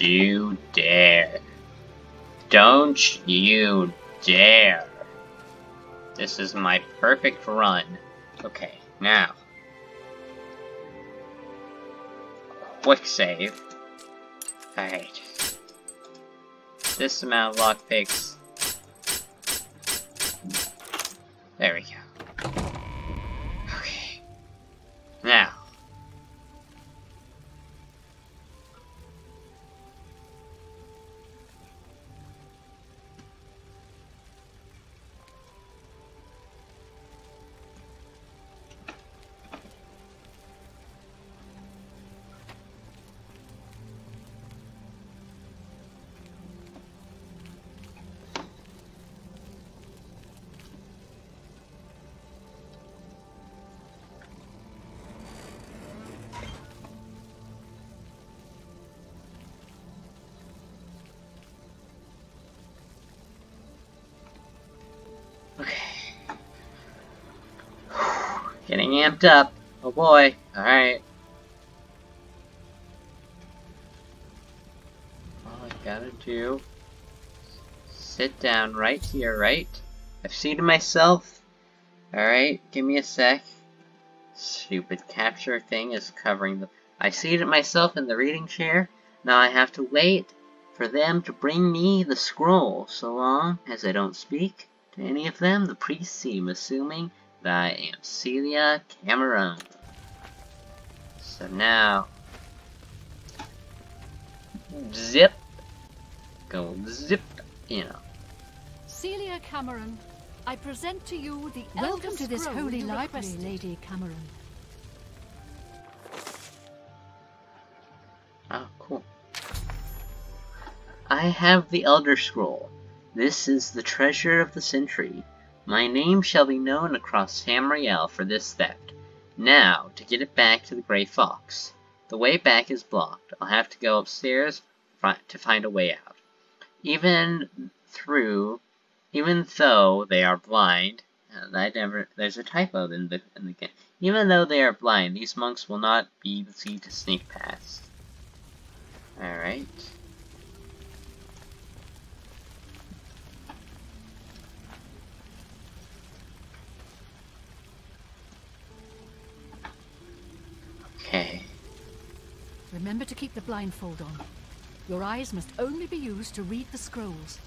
You dare. Don't you dare. This is my perfect run. Okay, now. Quick save. Alright. This amount of lockpicks. There we go. Amped up. Oh boy. Alright. All I gotta do. Sit down right here, right? I've seated myself. Alright, give me a sec. Stupid capture thing is covering the. I seated myself in the reading chair. Now I have to wait for them to bring me the scroll. So long as I don't speak to any of them, the priests seem assuming that I am Celia Cameron. So now, zip, go zip, you know. Celia Cameron, I present to you the Welcome to this holy you library. Lady Cameron. Oh, cool. I have the Elder Scroll. This is the treasure of the century. My name shall be known across Tamriel for this theft. Now, to get it back to the Grey Fox. The way back is blocked. I'll have to go upstairs to find a way out. Even through, even though they are blind, uh, I never. There's a typo in the in the game. Even though they are blind, these monks will not be easy to sneak past. Alright. Okay. Remember to keep the blindfold on. Your eyes must only be used to read the scrolls.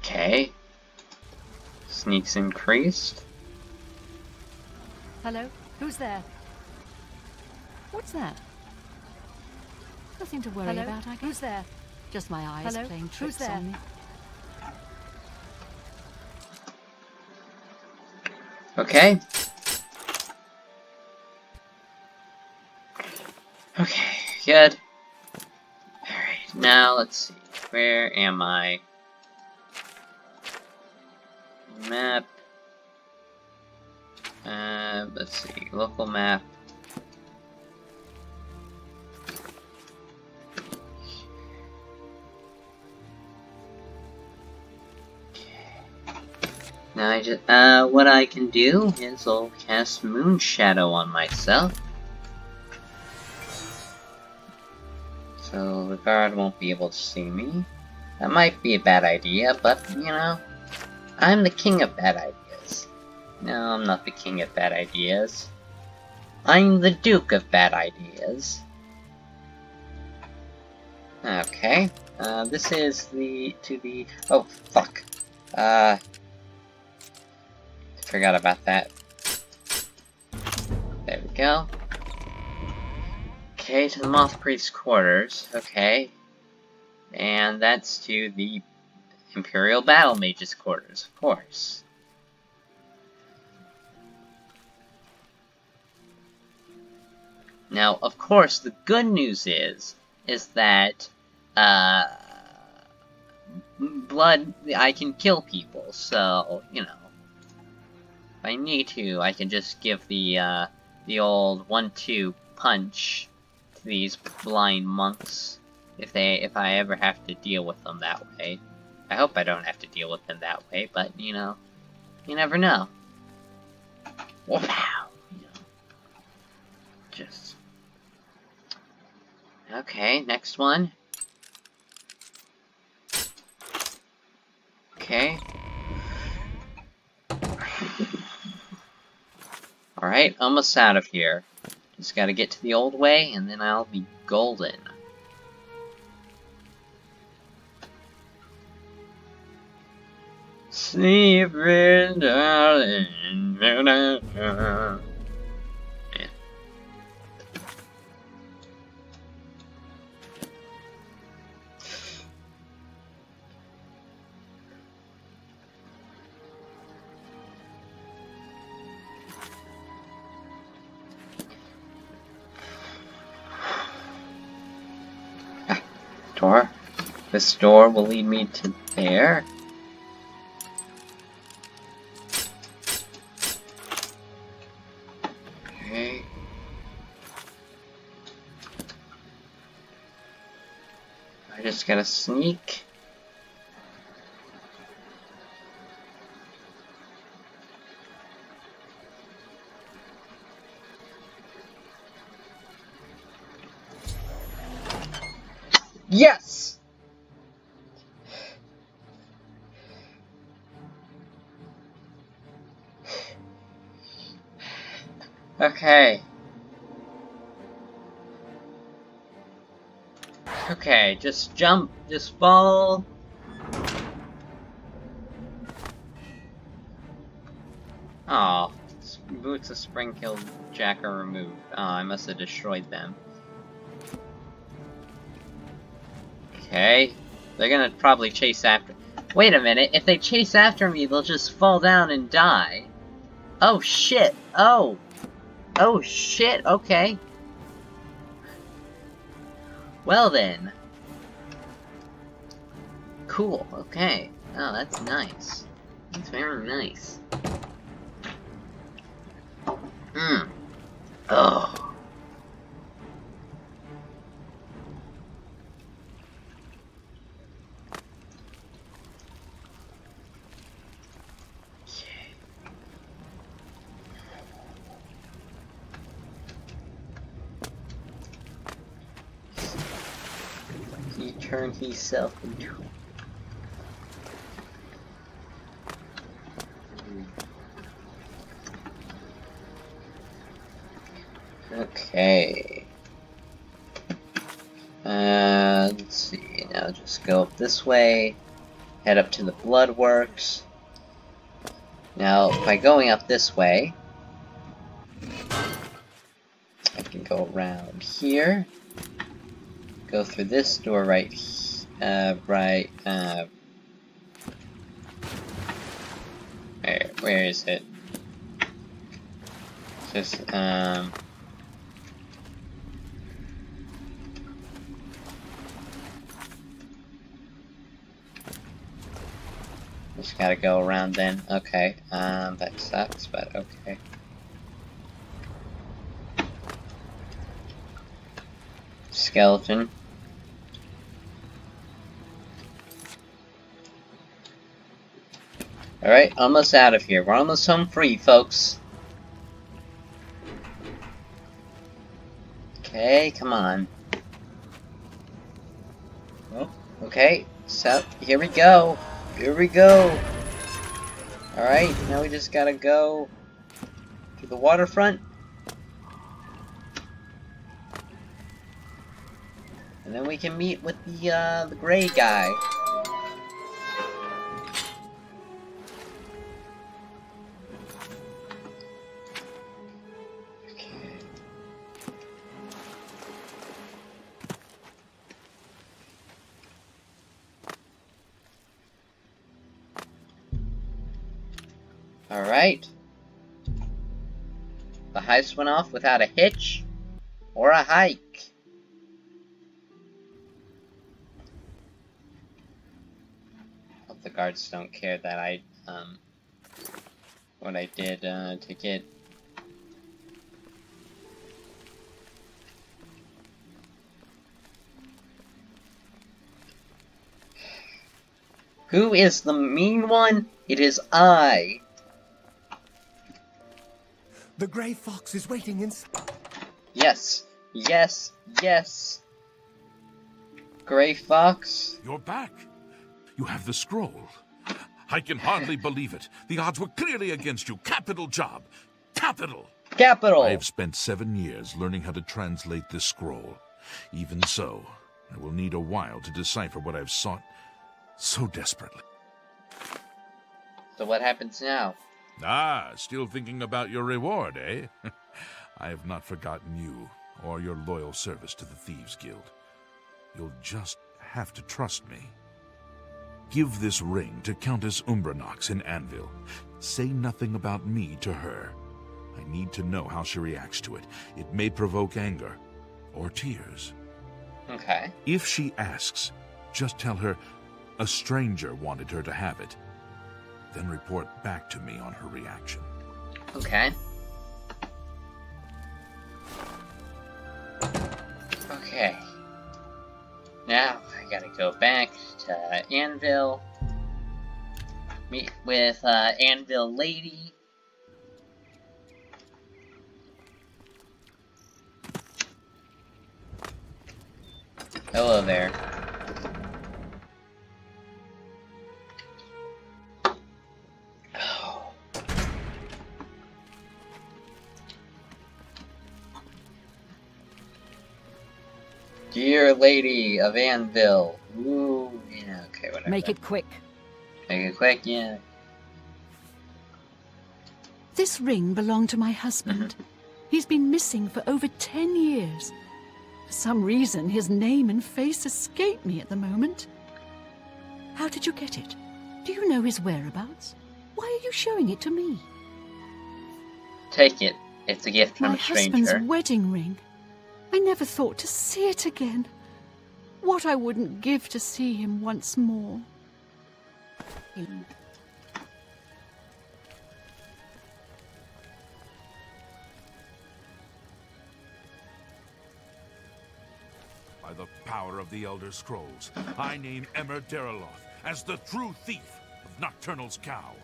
Okay. Sneaks increased. Hello? Who's there? What's that? Nothing to worry Hello? about, I guess. Who's there? Just my eyes Hello? playing Who's tricks there? on me. Okay. Okay, good. Alright, now let's see. Where am I? Map. Uh, let's see. Local map. Now I just, uh, what I can do is I'll cast Moon Shadow on myself. So the guard won't be able to see me. That might be a bad idea, but, you know, I'm the king of bad ideas. No, I'm not the king of bad ideas. I'm the duke of bad ideas. Okay, uh, this is the, to the, oh, fuck. Uh, forgot about that. There we go. Okay, to the Moth Priest's quarters. Okay. And that's to the Imperial Battle Mage's quarters, of course. Now, of course, the good news is, is that, uh, blood, I can kill people, so, you know, if I need to, I can just give the, uh, the old one-two punch to these blind monks, if they, if I ever have to deal with them that way. I hope I don't have to deal with them that way, but, you know, you never know. Wow! You know, just... Okay, next one. Okay. Alright, almost out of here. Just gotta get to the old way, and then I'll be golden. Sleeping, darling. This door will lead me to there. Okay. I just gotta sneak. Okay. Okay, just jump, just fall. Oh, boots of Springheel Jak are removed. Oh, I must have destroyed them. Okay. They're gonna probably chase after- Wait a minute, if they chase after me, they'll just fall down and die. Oh shit, oh. Oh shit, okay. Well then. Cool, okay. Oh, that's nice. That's very nice. Okay. Uh, let's see. Now just go up this way. Head up to the Bloodworks. Now, by going up this way, I can go around here go through this door right, uh, right, uh, where, where is it? Just, um, just gotta go around then, okay, um, that sucks, but okay. Skeleton. Alright, almost out of here. We're almost home free, folks. Okay, come on. Okay, so here we go. Here we go. Alright, now we just gotta go to the waterfront. And then we can meet with the, uh, the gray guy. The went off without a hitch or a hike. Hope the guards don't care that I, um, what I did, uh, to get Who is the mean one? It is I. The Grey Fox is waiting inside. Yes, yes, yes. Grey Fox. You're back. You have the scroll. I can hardly (laughs) believe it. The odds were clearly against you. Capital job. Capital. Capital. I have spent seven years learning how to translate this scroll. Even so, I will need a while to decipher what I've sought so desperately. So what happens now? Ah, still thinking about your reward, eh? (laughs) I have not forgotten you or your loyal service to the Thieves Guild. You'll just have to trust me. Give this ring to Countess Umbranox in Anvil. Say nothing about me to her. I need to know how she reacts to it. It may provoke anger or tears. Okay. If she asks, just tell her a stranger wanted her to have it. Then report back to me on her reaction. Okay. Okay. Now, I gotta go back to Anvil. Meet with uh, Anvil Lady. Hello there. Dear Lady of Anvil. Ooh, yeah, okay, whatever. Make it quick. Make it quick, yeah. This ring belonged to my husband. (laughs) He's been missing for over ten years. For some reason, his name and face escape me at the moment. How did you get it? Do you know his whereabouts? Why are you showing it to me? Take it. It's a gift from My a stranger. My husband's wedding ring. I never thought to see it again. What I wouldn't give to see him once more. By the power of the Elder Scrolls, I name Emer Dareloth as the true thief of Nocturnal's cowl.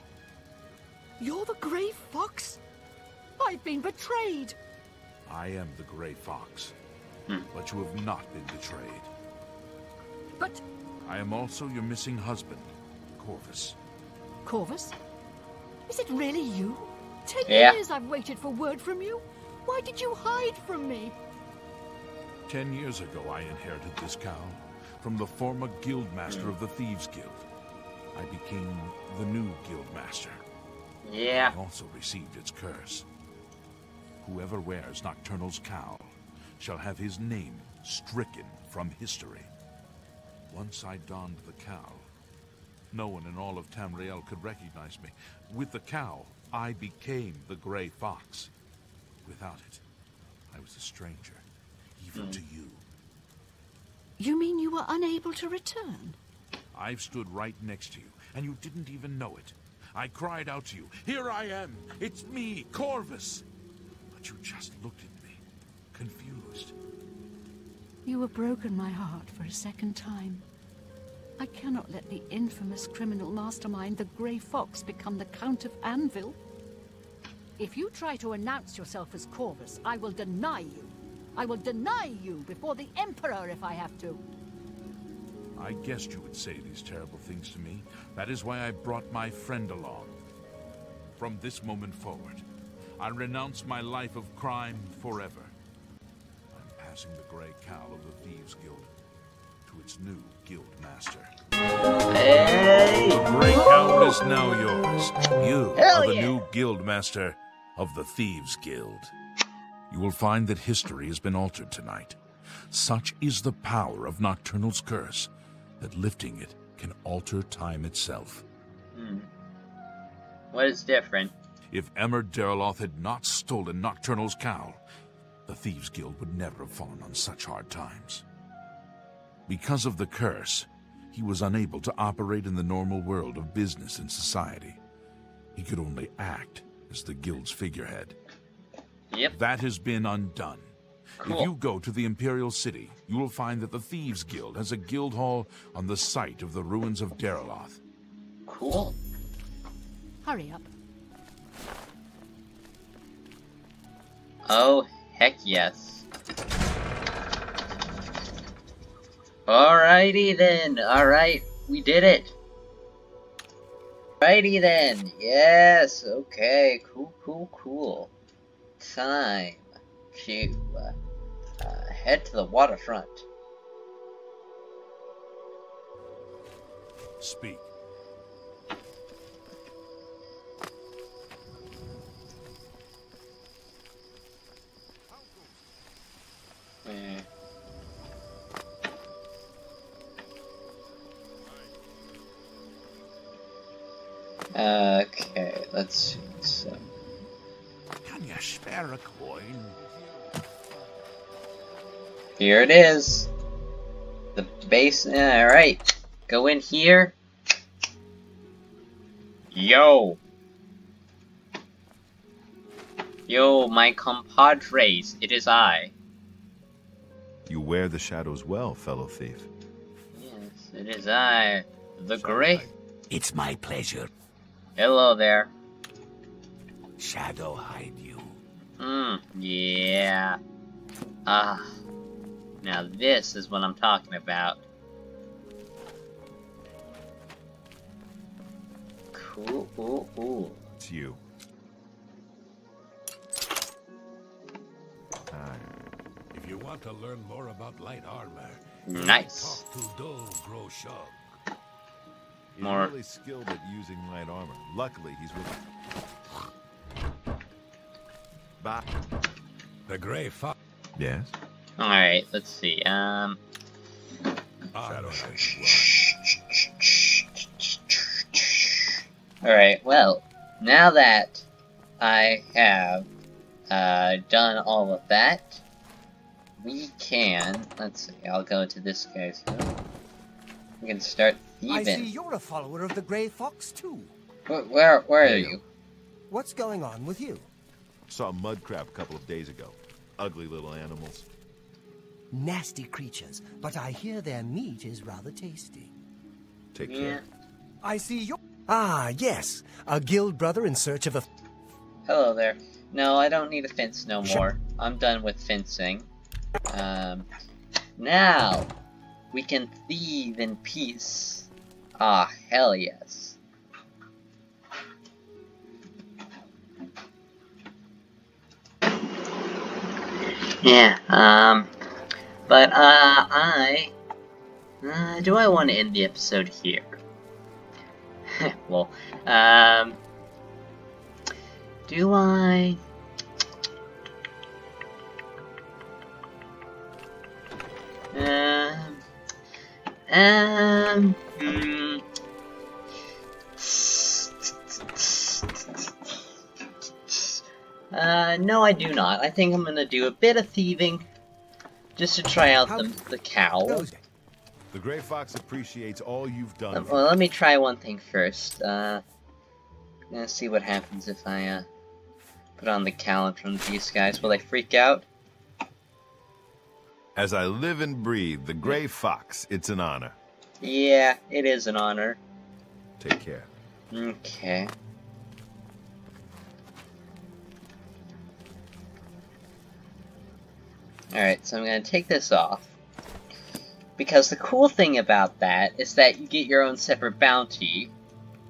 You're the Grey Fox? I've been betrayed. I am the Grey Fox. Hmm. But you have not been betrayed. But, I am also your missing husband, Corvus. Corvus? Is it really you? Ten Yeah. years I've waited for word from you. Why did you hide from me? Ten years ago, I inherited this cowl from the former guildmaster of the Thieves Guild. I became the new guildmaster. Yeah. I also received its curse. Whoever wears Nocturnal's cowl shall have his name stricken from history. Once I donned the cowl, no one in all of Tamriel could recognize me. With the cowl, I became the Grey Fox. Without it, I was a stranger, even to you. You mean you were unable to return? I've stood right next to you, and you didn't even know it. I cried out to you, Here I am! It's me, Corvus! But you just looked at me, confused. You have broken my heart for a second time. I cannot let the infamous criminal mastermind, the Grey Fox, become the Count of Anvil. If you try to announce yourself as Corvus, I will deny you. I will deny you before the Emperor if I have to. I guessed you would say these terrible things to me. That is why I brought my friend along. From this moment forward, I renounce my life of crime forever. I'm passing the gray cowl of the Thieves Guild to its new guild master. Hey! The gray cowl is now yours. You Hell are the yeah. new guild master of the Thieves Guild. You will find that history has been altered tonight. Such is the power of Nocturnal's curse that lifting it can alter time itself. Hmm. What is different? If Emer Dareloth had not stolen Nocturnal's cowl, the Thieves Guild would never have fallen on such hard times. Because of the curse, he was unable to operate in the normal world of business and society. He could only act as the Guild's figurehead. Yep. That has been undone. Cool. If you go to the Imperial City, you will find that the Thieves Guild has a guild hall on the site of the ruins of Dareloth. Cool. Hurry up. Oh, heck yes. Alrighty then. Alright, we did it. Alrighty then. Yes, okay. Cool, cool, cool. Time to uh, head to the waterfront. Speak. Eh. Okay, let's see. So, Can you spare a coin? here it is. The base. Alright. Go in here. Yo. Yo, my compadres. It is I. You wear the shadows well, fellow thief. Yes, it is I. The Great. It's my pleasure. Hello there. Shadow hide you. Hmm, yeah. Ah. Now this is what I'm talking about. Cool, ooh, ooh. It's you. Ah, If you want to learn more about light armor, Nice. talk to Dol Groshog. he's More. really skilled at using light armor. Luckily, he's with. Bah. The Grey Fox. Yes. Alright, let's see. Um. Alright, well, now that I have uh, done all of that, we can. Let's see, I'll go to this guy's home. We can start I see you're a follower of the Grey Fox, too. Wh- Where, where are you you? What's going on with you? Saw a mud crab a couple of days ago. Ugly little animals. Nasty creatures, but I hear their meat is rather tasty. Take Yeah. care. I see you. Ah, yes. A guild brother in search of a. Hello there. No, I don't need a fence no more. I'm done with fencing. Um, now we can thieve in peace. Ah, hell yes. Yeah. Um, but uh, I uh, do I want to end the episode here? (laughs) well, um. Do I? Um. Uh, no, I do not. I think I'm gonna do a bit of thieving, just to try out the the cow. The Gray Fox appreciates all you've done. Um, well, let me try one thing first. Uh, let's see what happens if I uh, put on the cowl in front of these guys. Will they freak out? As I live and breathe, the Gray Fox, it's an honor. Yeah, it is an honor. Take care. Okay. Alright, so I'm gonna take this off. Because the cool thing about that is that you get your own separate bounty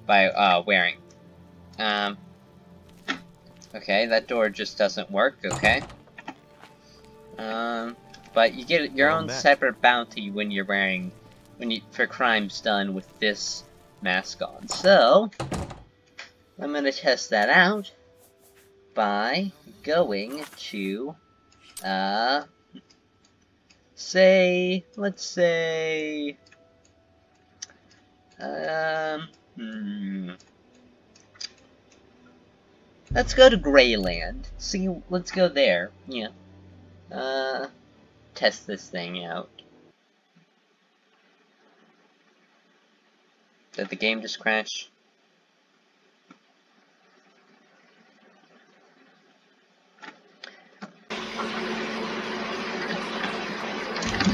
by uh, wearing. Um, okay, that door just doesn't work, okay. Um, but you get your own separate bounty when you're wearing, when you, for crimes done with this mask on. So, I'm gonna test that out by going to, uh, say, let's say, um, hmm, let's go to Greyland. See, let's go there. Yeah. Uh, test this thing out. Did the game just crash?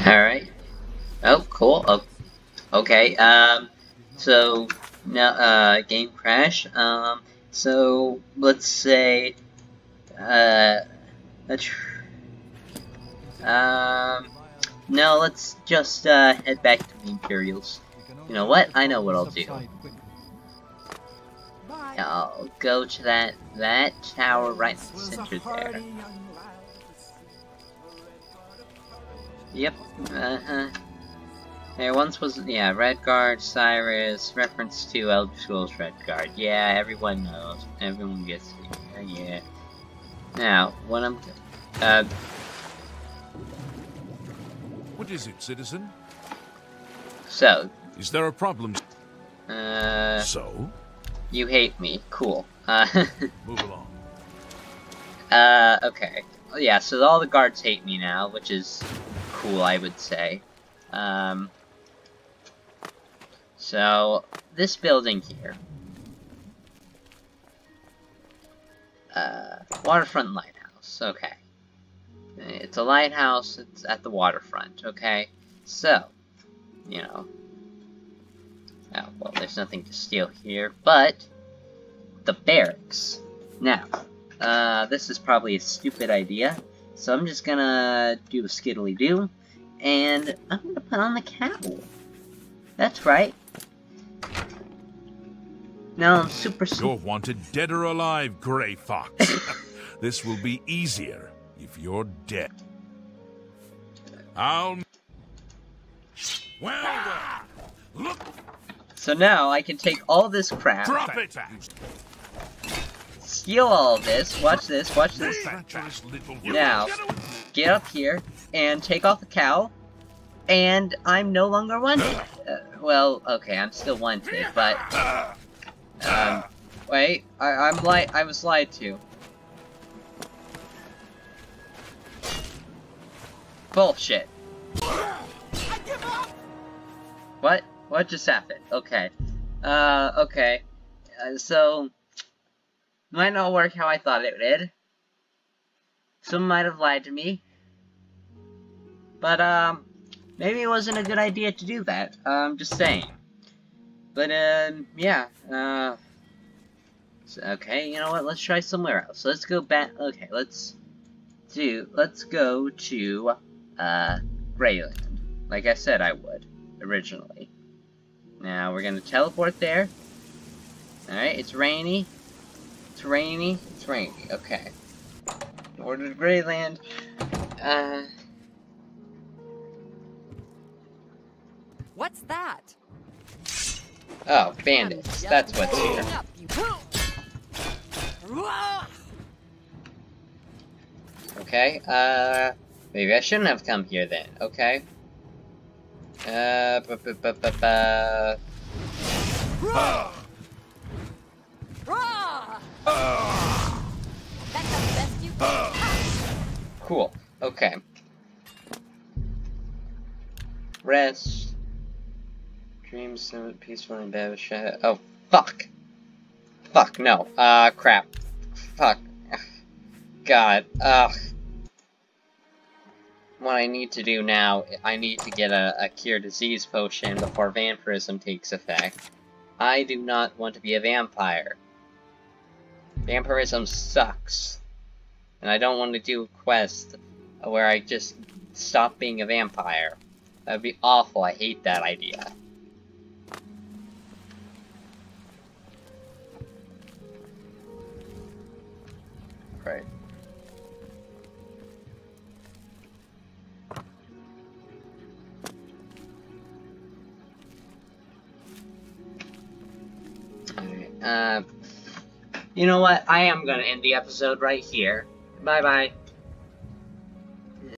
Alright. Oh, cool. Oh, okay, um, so, now, uh, game crash. Um, so, let's say, uh, um, no, let's just, uh, head back to the Imperials. You know what? I know what I'll do. I'll go to that, that tower right in the center there. Yep, uh-huh. There once was, yeah, Redguard, Cyrus, reference to Elder Scrolls Redguard. Yeah, everyone knows. Everyone gets it. Uh, yeah. Now, what I'm, uh... What is it, citizen? So. Is there a problem? Uh... So? You hate me. Cool. Uh... (laughs) Move along. Uh, okay. Yeah, so all the guards hate me now, which is cool, I would say. Um, so, this building here. Uh, waterfront lighthouse, okay. It's a lighthouse, it's at the waterfront, okay? So, you know. Oh, well, there's nothing to steal here, but the barracks. Now, uh, this is probably a stupid idea, so I'm just gonna do a skiddly do, and I'm gonna put on the cowl. That's right. Now I'm super. You're wanted dead or alive, Grey Fox. (laughs) this will be easier if you're dead. I'll. Well, then. look. So now I can take all this crap. Drop it steal all of this. Watch this, watch this. Now, get up here and take off the cow. and I'm no longer wanted. Uh, well, okay, I'm still wanted, but... Um, wait, I, I'm li I was lied to. Bullshit. What? What just happened? Okay. Uh, okay. Uh, so... Might not work how I thought it did. Someone might have lied to me. But, um, maybe it wasn't a good idea to do that. I'm um, just saying. But, um, yeah, uh, so, okay, you know what, let's try somewhere else. Let's go back, okay, let's do, let's go to, uh, Greyland. Like I said I would, originally. Now, we're gonna teleport there. Alright, it's rainy. It's rainy. It's rainy. Okay. Order to Greyland. Uh. What's that? Oh, bandits. That's what's here. Okay, uh, maybe I shouldn't have come here then, okay? Uh, bu bu bu bu bu. Cool. Okay. Rest. Dreams peaceful and bad Oh, fuck. Fuck, no. Uh, crap. Fuck. God. Ugh. What I need to do now, I need to get a, a cure disease potion before vampirism takes effect. I do not want to be a vampire. Vampirism sucks. And I don't want to do a quest where I just stop being a vampire. That'd be awful. I hate that idea. Uh... You know what? I am gonna end the episode right here. Bye bye.